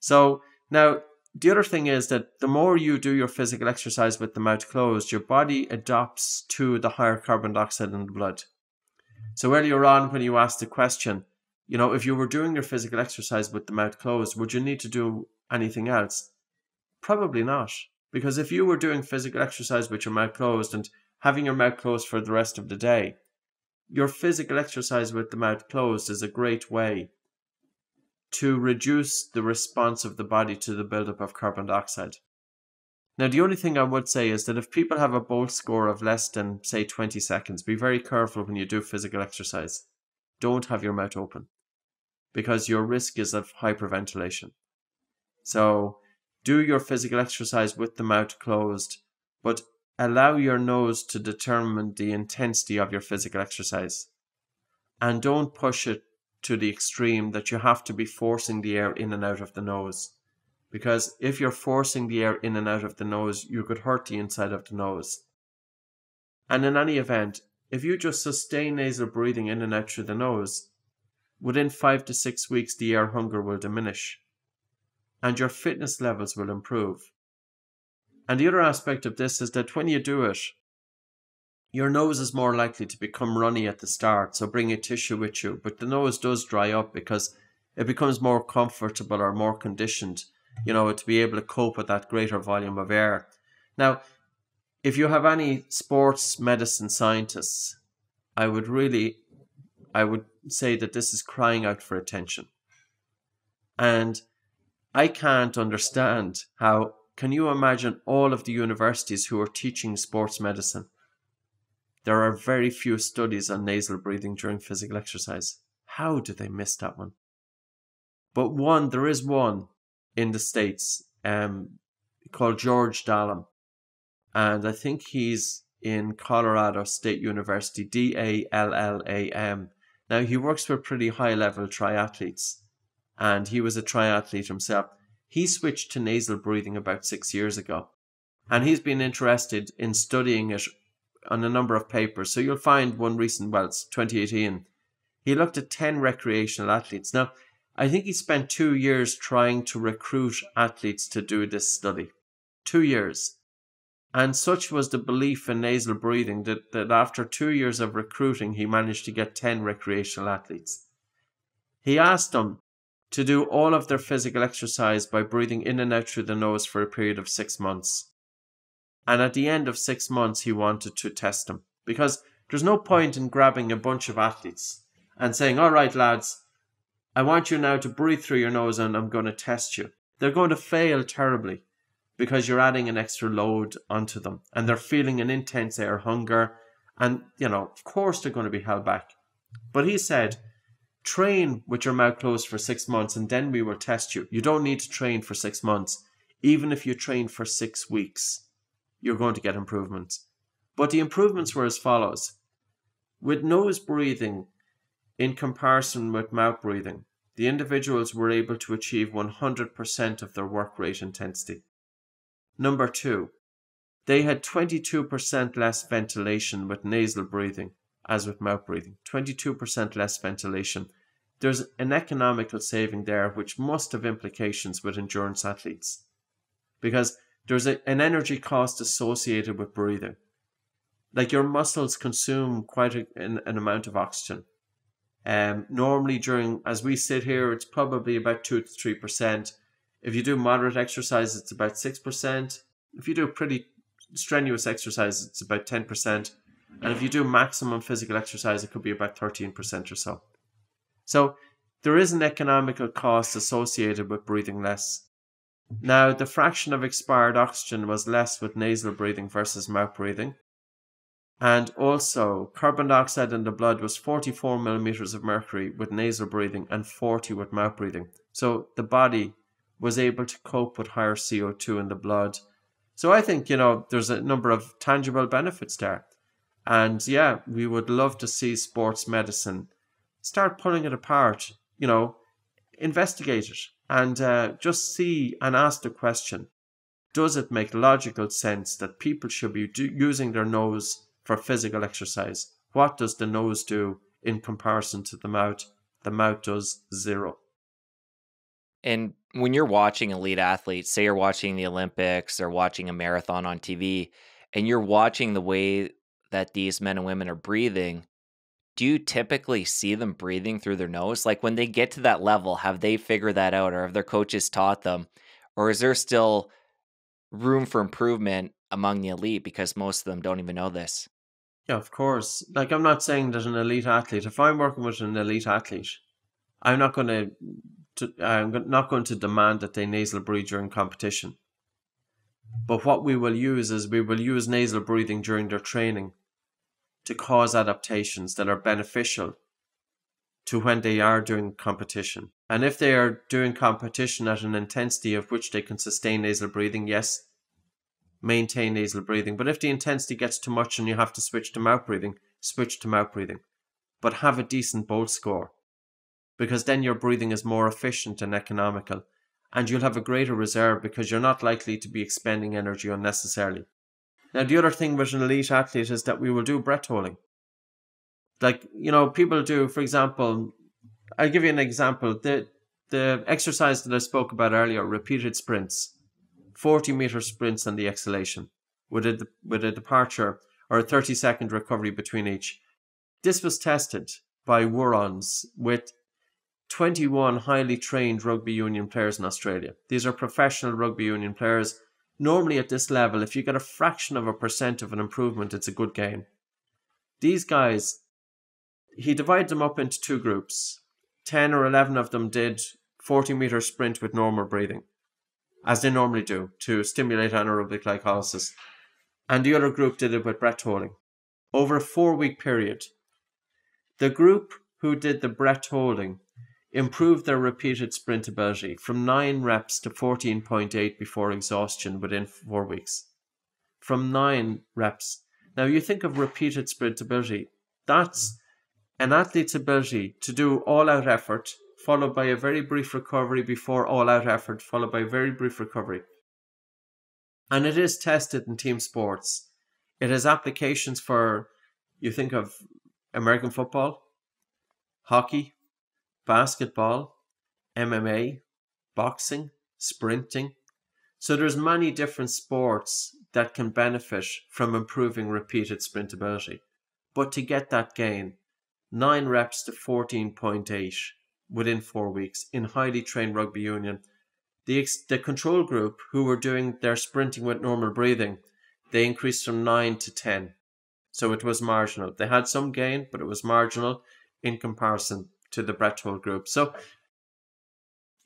[SPEAKER 1] So now the other thing is that the more you do your physical exercise with the mouth closed, your body adapts to the higher carbon dioxide in the blood. So earlier on, when you asked the question, you know, if you were doing your physical exercise with the mouth closed, would you need to do anything else? Probably not. Because if you were doing physical exercise with your mouth closed and having your mouth closed for the rest of the day, your physical exercise with the mouth closed is a great way to reduce the response of the body to the buildup of carbon dioxide. Now, the only thing I would say is that if people have a Bolt score of less than, say, 20 seconds, be very careful when you do physical exercise. don't have your mouth open because your risk is of hyperventilation. So do your physical exercise with the mouth closed, but allow your nose to determine the intensity of your physical exercise. And don't push it to the extreme that you have to be forcing the air in and out of the nose. Because if you're forcing the air in and out of the nose, you could hurt the inside of the nose. And in any event, if you just sustain nasal breathing in and out through the nose, within five to six weeks, the air hunger will diminish and your fitness levels will improve. And the other aspect of this is that when you do it, your nose is more likely to become runny at the start, so bring a tissue with you. But the nose does dry up because it becomes more comfortable or more conditioned, you know, to be able to cope with that greater volume of air. Now, if you have any sports medicine scientists, I would really, I would say that this is crying out for attention. And I can't understand how. Can you imagine all of the universities who are teaching sports medicine? There are very few studies on nasal breathing during physical exercise. How did they miss that one? But one, there is one in the States um, called George Dallam. And I think he's in Colorado State University, D A L L A M. Now, he works with pretty high level triathletes and he was a triathlete himself. He switched to nasal breathing about six years ago, and he's been interested in studying it on a number of papers. So you'll find one recent, well, it's 2018. He looked at 10 recreational athletes. Now, I think he spent two years trying to recruit athletes to do this study. Two years. And such was the belief in nasal breathing that, that after two years of recruiting, he managed to get 10 recreational athletes. He asked them, to do all of their physical exercise by breathing in and out through the nose for a period of six months. And at the end of six months, he wanted to test them because there's no point in grabbing a bunch of athletes and saying, All right, lads, I want you now to breathe through your nose and I'm going to test you. They're going to fail terribly because you're adding an extra load onto them and they're feeling an intense air hunger. And, you know, of course they're going to be held back. But he said, train with your mouth closed for six months and then we will test you. You don't need to train for six months. Even if you train for six weeks, you're going to get improvements. But the improvements were as follows. With nose breathing, in comparison with mouth breathing, the individuals were able to achieve 100% of their work rate intensity. Number two, they had 22% less ventilation with nasal breathing as with mouth breathing, 22% less ventilation there's an economical saving there which must have implications with endurance athletes because there's a, an energy cost associated with breathing. Like your muscles consume quite a, an, an amount of oxygen. Um, normally, during as we sit here, it's probably about two to three percent. If you do moderate exercise, it's about six percent. If you do pretty strenuous exercise, it's about ten percent. And if you do maximum physical exercise, it could be about thirteen percent or so. So there is an economical cost associated with breathing less. Now, the fraction of expired oxygen was less with nasal breathing versus mouth breathing. And also, carbon dioxide in the blood was 44 millimeters of mercury with nasal breathing and 40 with mouth breathing. So the body was able to cope with higher CO2 in the blood. So I think, you know, there's a number of tangible benefits there. And yeah, we would love to see sports medicine start pulling it apart, you know, investigate it and uh, just see and ask the question does it make logical sense that people should be do- using their nose for physical exercise? What does the nose do in comparison to the mouth? The mouth does zero.
[SPEAKER 2] And when you're watching elite athletes, say you're watching the Olympics or watching a marathon on TV, and you're watching the way that these men and women are breathing, do you typically see them breathing through their nose? Like when they get to that level, have they figured that out or have their coaches taught them? Or is there still room for improvement among the elite because most of them don't even know this?
[SPEAKER 1] Yeah, of course. Like I'm not saying that an elite athlete, if I'm working with an elite athlete, I'm not going to, I'm not going to demand that they nasal breathe during competition. But what we will use is we will use nasal breathing during their training to cause adaptations that are beneficial to when they are doing competition. And if they are doing competition at an intensity of which they can sustain nasal breathing, yes, maintain nasal breathing. But if the intensity gets too much and you have to switch to mouth breathing, switch to mouth breathing. But have a decent Bolt score because then your breathing is more efficient and economical and you'll have a greater reserve because you're not likely to be expending energy unnecessarily. Now, the other thing with an elite athlete is that we will do breath holding. Like, you know, people do, for example, I'll give you an example. The, the exercise that I spoke about earlier, repeated sprints, 40 meter sprints on the exhalation with a, with a departure or a 30 second recovery between each. This was tested by Woorons with 21 highly trained rugby union players in Australia. These are professional rugby union players. Normally, at this level, if you get a fraction of a percent of an improvement, it's a good gain. These guys, he divided them up into two groups. 10 or 11 of them did 40 meter sprint with normal breathing, as they normally do to stimulate anaerobic glycolysis. And the other group did it with breath holding. Over a four week period, the group who did the breath holding improved their repeated sprint ability from 9 reps to 14.8 before exhaustion within 4 weeks. From 9 reps. Now you think of repeated sprint ability. That's an athlete's ability to do all out effort followed by a very brief recovery before all out effort followed by a very brief recovery. And it is tested in team sports. It has applications for you think of American football, hockey, basketball, MMA, boxing, sprinting. So there's many different sports that can benefit from improving repeated sprint ability. But to get that gain, 9 reps to 14.8 within 4 weeks in highly trained rugby union, the, the control group who were doing their sprinting with normal breathing, they increased from 9 to 10. So it was marginal. They had some gain, but it was marginal in comparison to the breath hold group. So,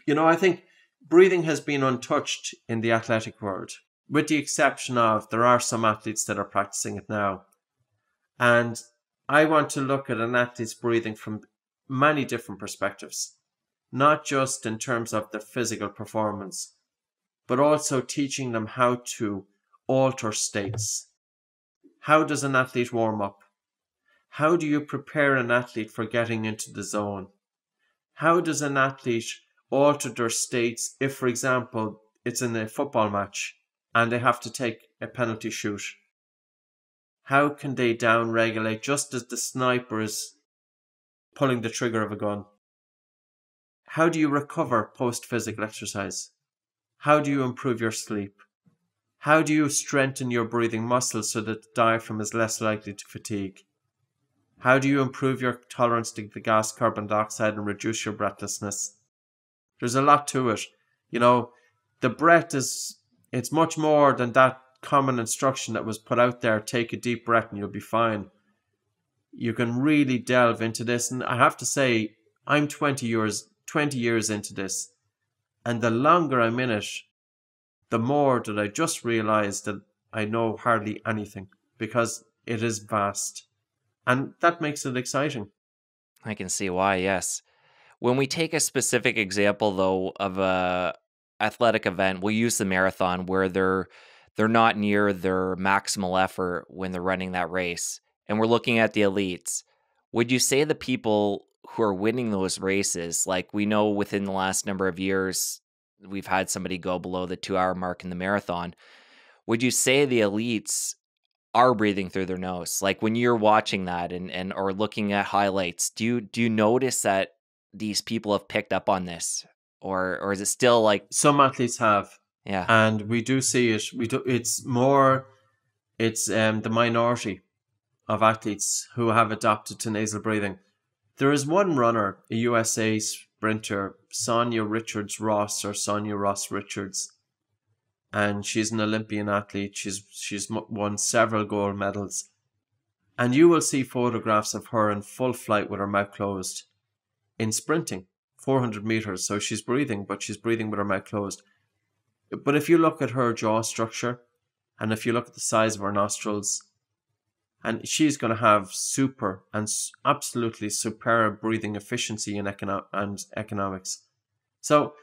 [SPEAKER 1] you know, I think breathing has been untouched in the athletic world, with the exception of there are some athletes that are practicing it now. And I want to look at an athlete's breathing from many different perspectives, not just in terms of their physical performance, but also teaching them how to alter states. How does an athlete warm up? How do you prepare an athlete for getting into the zone? How does an athlete alter their states if, for example, it's in a football match and they have to take a penalty shoot? How can they down regulate just as the sniper is pulling the trigger of a gun? How do you recover post physical exercise? How do you improve your sleep? How do you strengthen your breathing muscles so that the diaphragm is less likely to fatigue? How do you improve your tolerance to the gas carbon dioxide and reduce your breathlessness? There's a lot to it. You know, the breath is, it's much more than that common instruction that was put out there take a deep breath and you'll be fine. You can really delve into this. And I have to say, I'm 20 years, 20 years into this. And the longer I'm in it, the more that I just realize that I know hardly anything because it is vast and that makes it exciting.
[SPEAKER 2] I can see why, yes. When we take a specific example though of a athletic event, we'll use the marathon where they're they're not near their maximal effort when they're running that race. And we're looking at the elites. Would you say the people who are winning those races, like we know within the last number of years, we've had somebody go below the two hour mark in the marathon. Would you say the elites are breathing through their nose like when you're watching that and and or looking at highlights do you do you notice that these people have picked up on this? Or or is it still like
[SPEAKER 1] some athletes have.
[SPEAKER 2] Yeah.
[SPEAKER 1] And we do see it we do it's more it's um the minority of athletes who have adapted to nasal breathing. There is one runner a usa sprinter Sanya Richards-Ross or Sanya Ross Richards and she's an Olympian athlete. She's she's won several gold medals, and you will see photographs of her in full flight with her mouth closed, in sprinting, four hundred meters. So she's breathing, but she's breathing with her mouth closed. But if you look at her jaw structure, and if you look at the size of her nostrils, and she's going to have super and absolutely superb breathing efficiency and, econo- and economics. So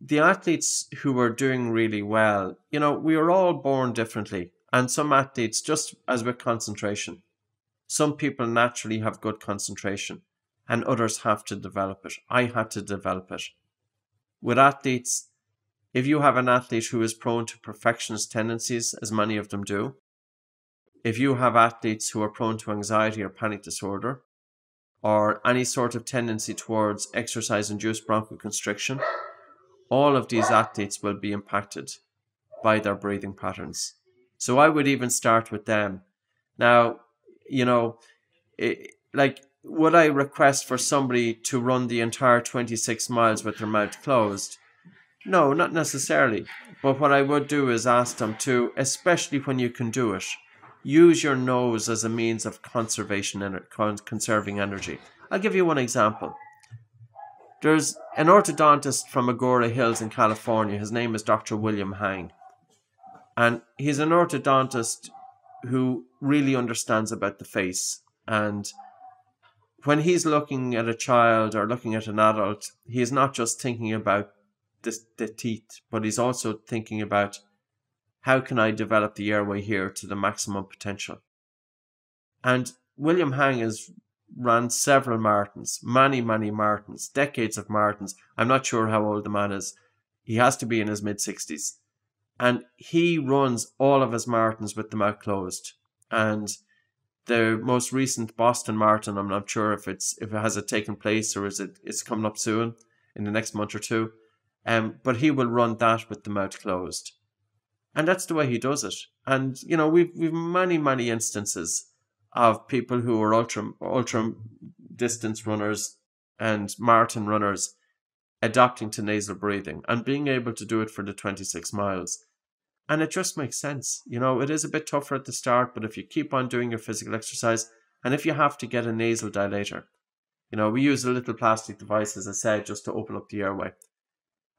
[SPEAKER 1] the athletes who are doing really well, you know, we are all born differently. And some athletes, just as with concentration, some people naturally have good concentration and others have to develop it. I had to develop it. With athletes, if you have an athlete who is prone to perfectionist tendencies, as many of them do, if you have athletes who are prone to anxiety or panic disorder, or any sort of tendency towards exercise induced bronchoconstriction, all of these athletes will be impacted by their breathing patterns. So I would even start with them. Now, you know, it, like, would I request for somebody to run the entire 26 miles with their mouth closed? No, not necessarily. But what I would do is ask them to, especially when you can do it, use your nose as a means of conservation and conserving energy. I'll give you one example. There's an orthodontist from Agoura Hills in California. His name is Dr. William Hang. And he's an orthodontist who really understands about the face. And when he's looking at a child or looking at an adult, he is not just thinking about the, the teeth, but he's also thinking about how can I develop the airway here to the maximum potential. And William Hang has ran several marathons, many, many marathons, decades of marathons. I'm not sure how old the man is. He has to be in his mid 60s and he runs all of his marathons with the mouth closed. And the most recent Boston Marathon, I'm not sure if it's if it has it taken place or is it it's coming up soon in the next month or two. Um, but he will run that with the mouth closed, and that's the way he does it. And you know we've we've many many instances of people who are ultra ultra distance runners and marathon runners adapting to nasal breathing and being able to do it for the 26 miles. And it just makes sense. You know, it is a bit tougher at the start, but if you keep on doing your physical exercise, and if you have to get a nasal dilator, you know, we use a little plastic device, as I said, just to open up the airway.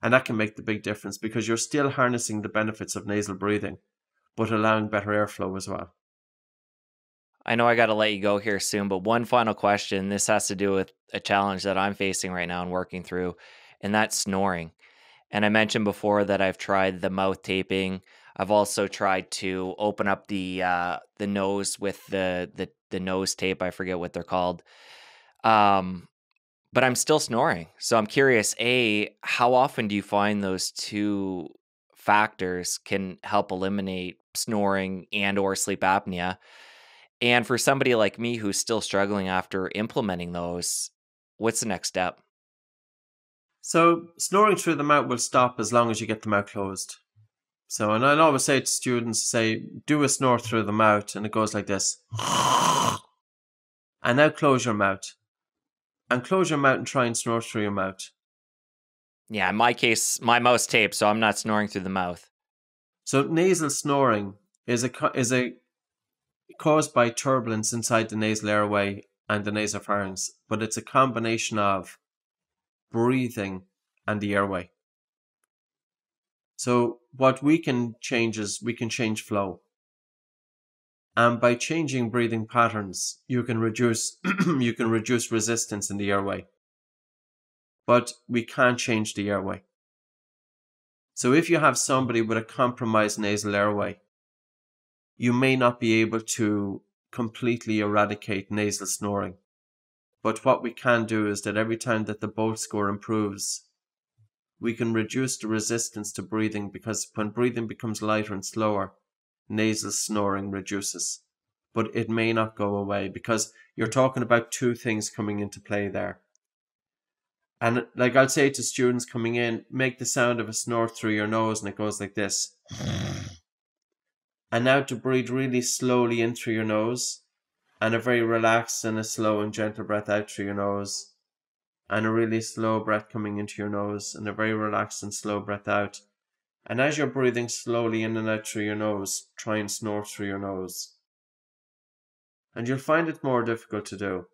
[SPEAKER 1] And that can make the big difference because you're still harnessing the benefits of nasal breathing, but allowing better airflow as well.
[SPEAKER 2] I know I got to let you go here soon, but one final question. This has to do with a challenge that I'm facing right now and working through and that's snoring. And I mentioned before that I've tried the mouth taping. I've also tried to open up the uh, the nose with the, the the nose tape. I forget what they're called. Um, but I'm still snoring. So I'm curious. A, how often do you find those two factors can help eliminate snoring and or sleep apnea? And for somebody like me who's still struggling after implementing those, what's the next step?
[SPEAKER 1] So snoring through the mouth will stop as long as you get the mouth closed. So, and I always say to students, say, do a snore through the mouth, and it goes like this. [LAUGHS] And now close your mouth. And close your mouth and try and snore through your mouth.
[SPEAKER 2] Yeah, in my case, my mouth's taped, so I'm not snoring through the mouth.
[SPEAKER 1] So nasal snoring is a is a caused by turbulence inside the nasal airway and the nasopharynx, but it's a combination of breathing, and the airway. So what we can change is we can change flow. And by changing breathing patterns, you can reduce [CLEARS THROAT] you can reduce resistance in the airway. But we can't change the airway. So if you have somebody with a compromised nasal airway, you may not be able to completely eradicate nasal snoring. But what we can do is that every time that the bolt score improves, we can reduce the resistance to breathing because when breathing becomes lighter and slower, nasal snoring reduces. But it may not go away because you're talking about two things coming into play there. And like I'll say to students coming in, make the sound of a snore through your nose and it goes like this. And now to breathe really slowly in through your nose and a very relaxed and a slow and gentle breath out through your nose, and a really slow breath coming into your nose, and a very relaxed and slow breath out. And as you're breathing slowly in and out through your nose, try and snore through your nose. And you'll find it more difficult to do.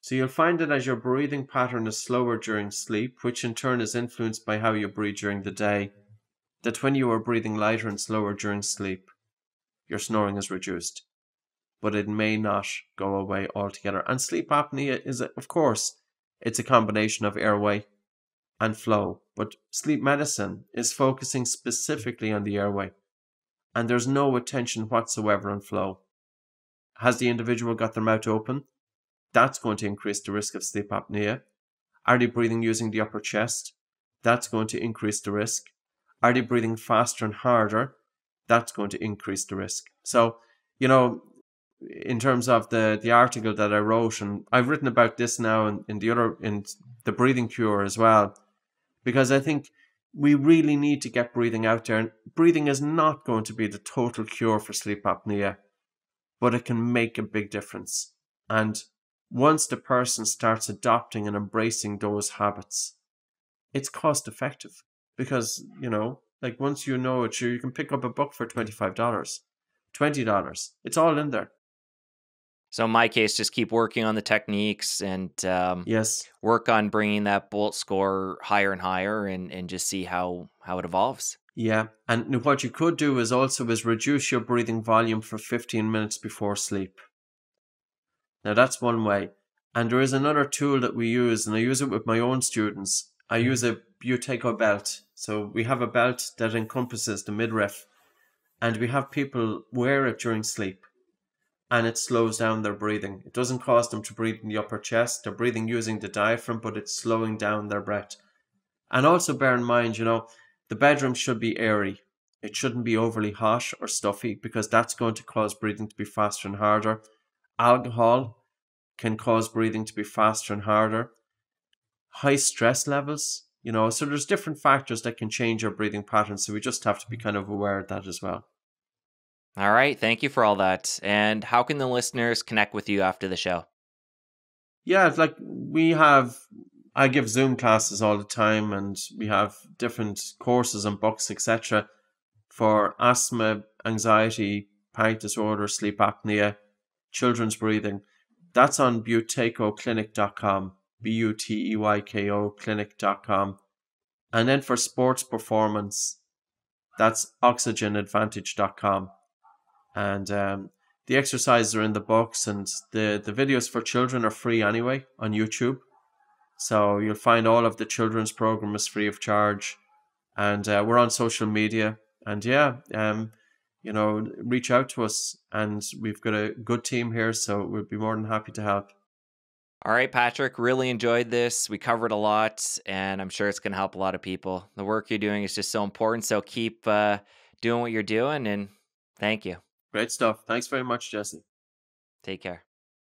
[SPEAKER 1] So you'll find that as your breathing pattern is slower during sleep, which in turn is influenced by how you breathe during the day, that when you are breathing lighter and slower during sleep, your snoring is reduced. but it may not go away altogether. And sleep apnea is, of course, it's a combination of airway and flow, but sleep medicine is focusing specifically on the airway, and there's no attention whatsoever on flow. Has the individual got their mouth open? That's going to increase the risk of sleep apnea. Are they breathing using the upper chest? That's going to increase the risk. Are they breathing faster and harder? That's going to increase the risk. So, you know, in terms of the the article that I wrote, and I've written about this now in, in the other in the breathing cure as well, because I think we really need to get breathing out there. And breathing is not going to be the total cure for sleep apnea, but it can make a big difference. And once the person starts adopting and embracing those habits, it's cost effective because, you know, like once you know it, you can pick up a book for $25, $20. It's all in there.
[SPEAKER 2] So in my case, just keep working on the techniques and um,
[SPEAKER 1] yes,
[SPEAKER 2] work on bringing that bolt score higher and higher, and and just see how how it evolves.
[SPEAKER 1] Yeah, and what you could do is also is reduce your breathing volume for fifteen minutes before sleep. Now that's one way, and there is another tool that we use, and I use it with my own students. I use a Buteyko belt. So we have a belt that encompasses the midriff, and we have people wear it during sleep and it slows down their breathing. It doesn't cause them to breathe in the upper chest. They're breathing using the diaphragm, but it's slowing down their breath. And also bear in mind, you know, the bedroom should be airy. It shouldn't be overly hot or stuffy because that's going to cause breathing to be faster and harder. Alcohol can cause breathing to be faster and harder. High stress levels, you know, so there's different factors that can change your breathing patterns. So we just have to be kind of aware of that as well.
[SPEAKER 2] All right. Thank you for all that. And how can the listeners connect with you after the show?
[SPEAKER 1] Yeah, like we have, I give Zoom classes all the time, and we have different courses and books, etc., for asthma, anxiety, panic disorder, sleep apnea, children's breathing. That's on buteykoclinic.com, B U T E Y K O clinic.com. And then for sports performance, that's oxygenadvantage.com and um, the exercises are in the books and the, the videos for children are free anyway on YouTube. So you'll find all of the children's program is free of charge, and uh, we're on social media. And yeah, um, you know, reach out to us, and we've got a good team here, so we'd be more than happy to help.
[SPEAKER 2] All right, Patrick, really enjoyed this. We covered a lot, and I'm sure it's going to help a lot of people. The work you're doing is just so important. So keep uh, doing what you're doing, and thank you.
[SPEAKER 1] Great stuff. Thanks very much, Jesse.
[SPEAKER 2] Take care.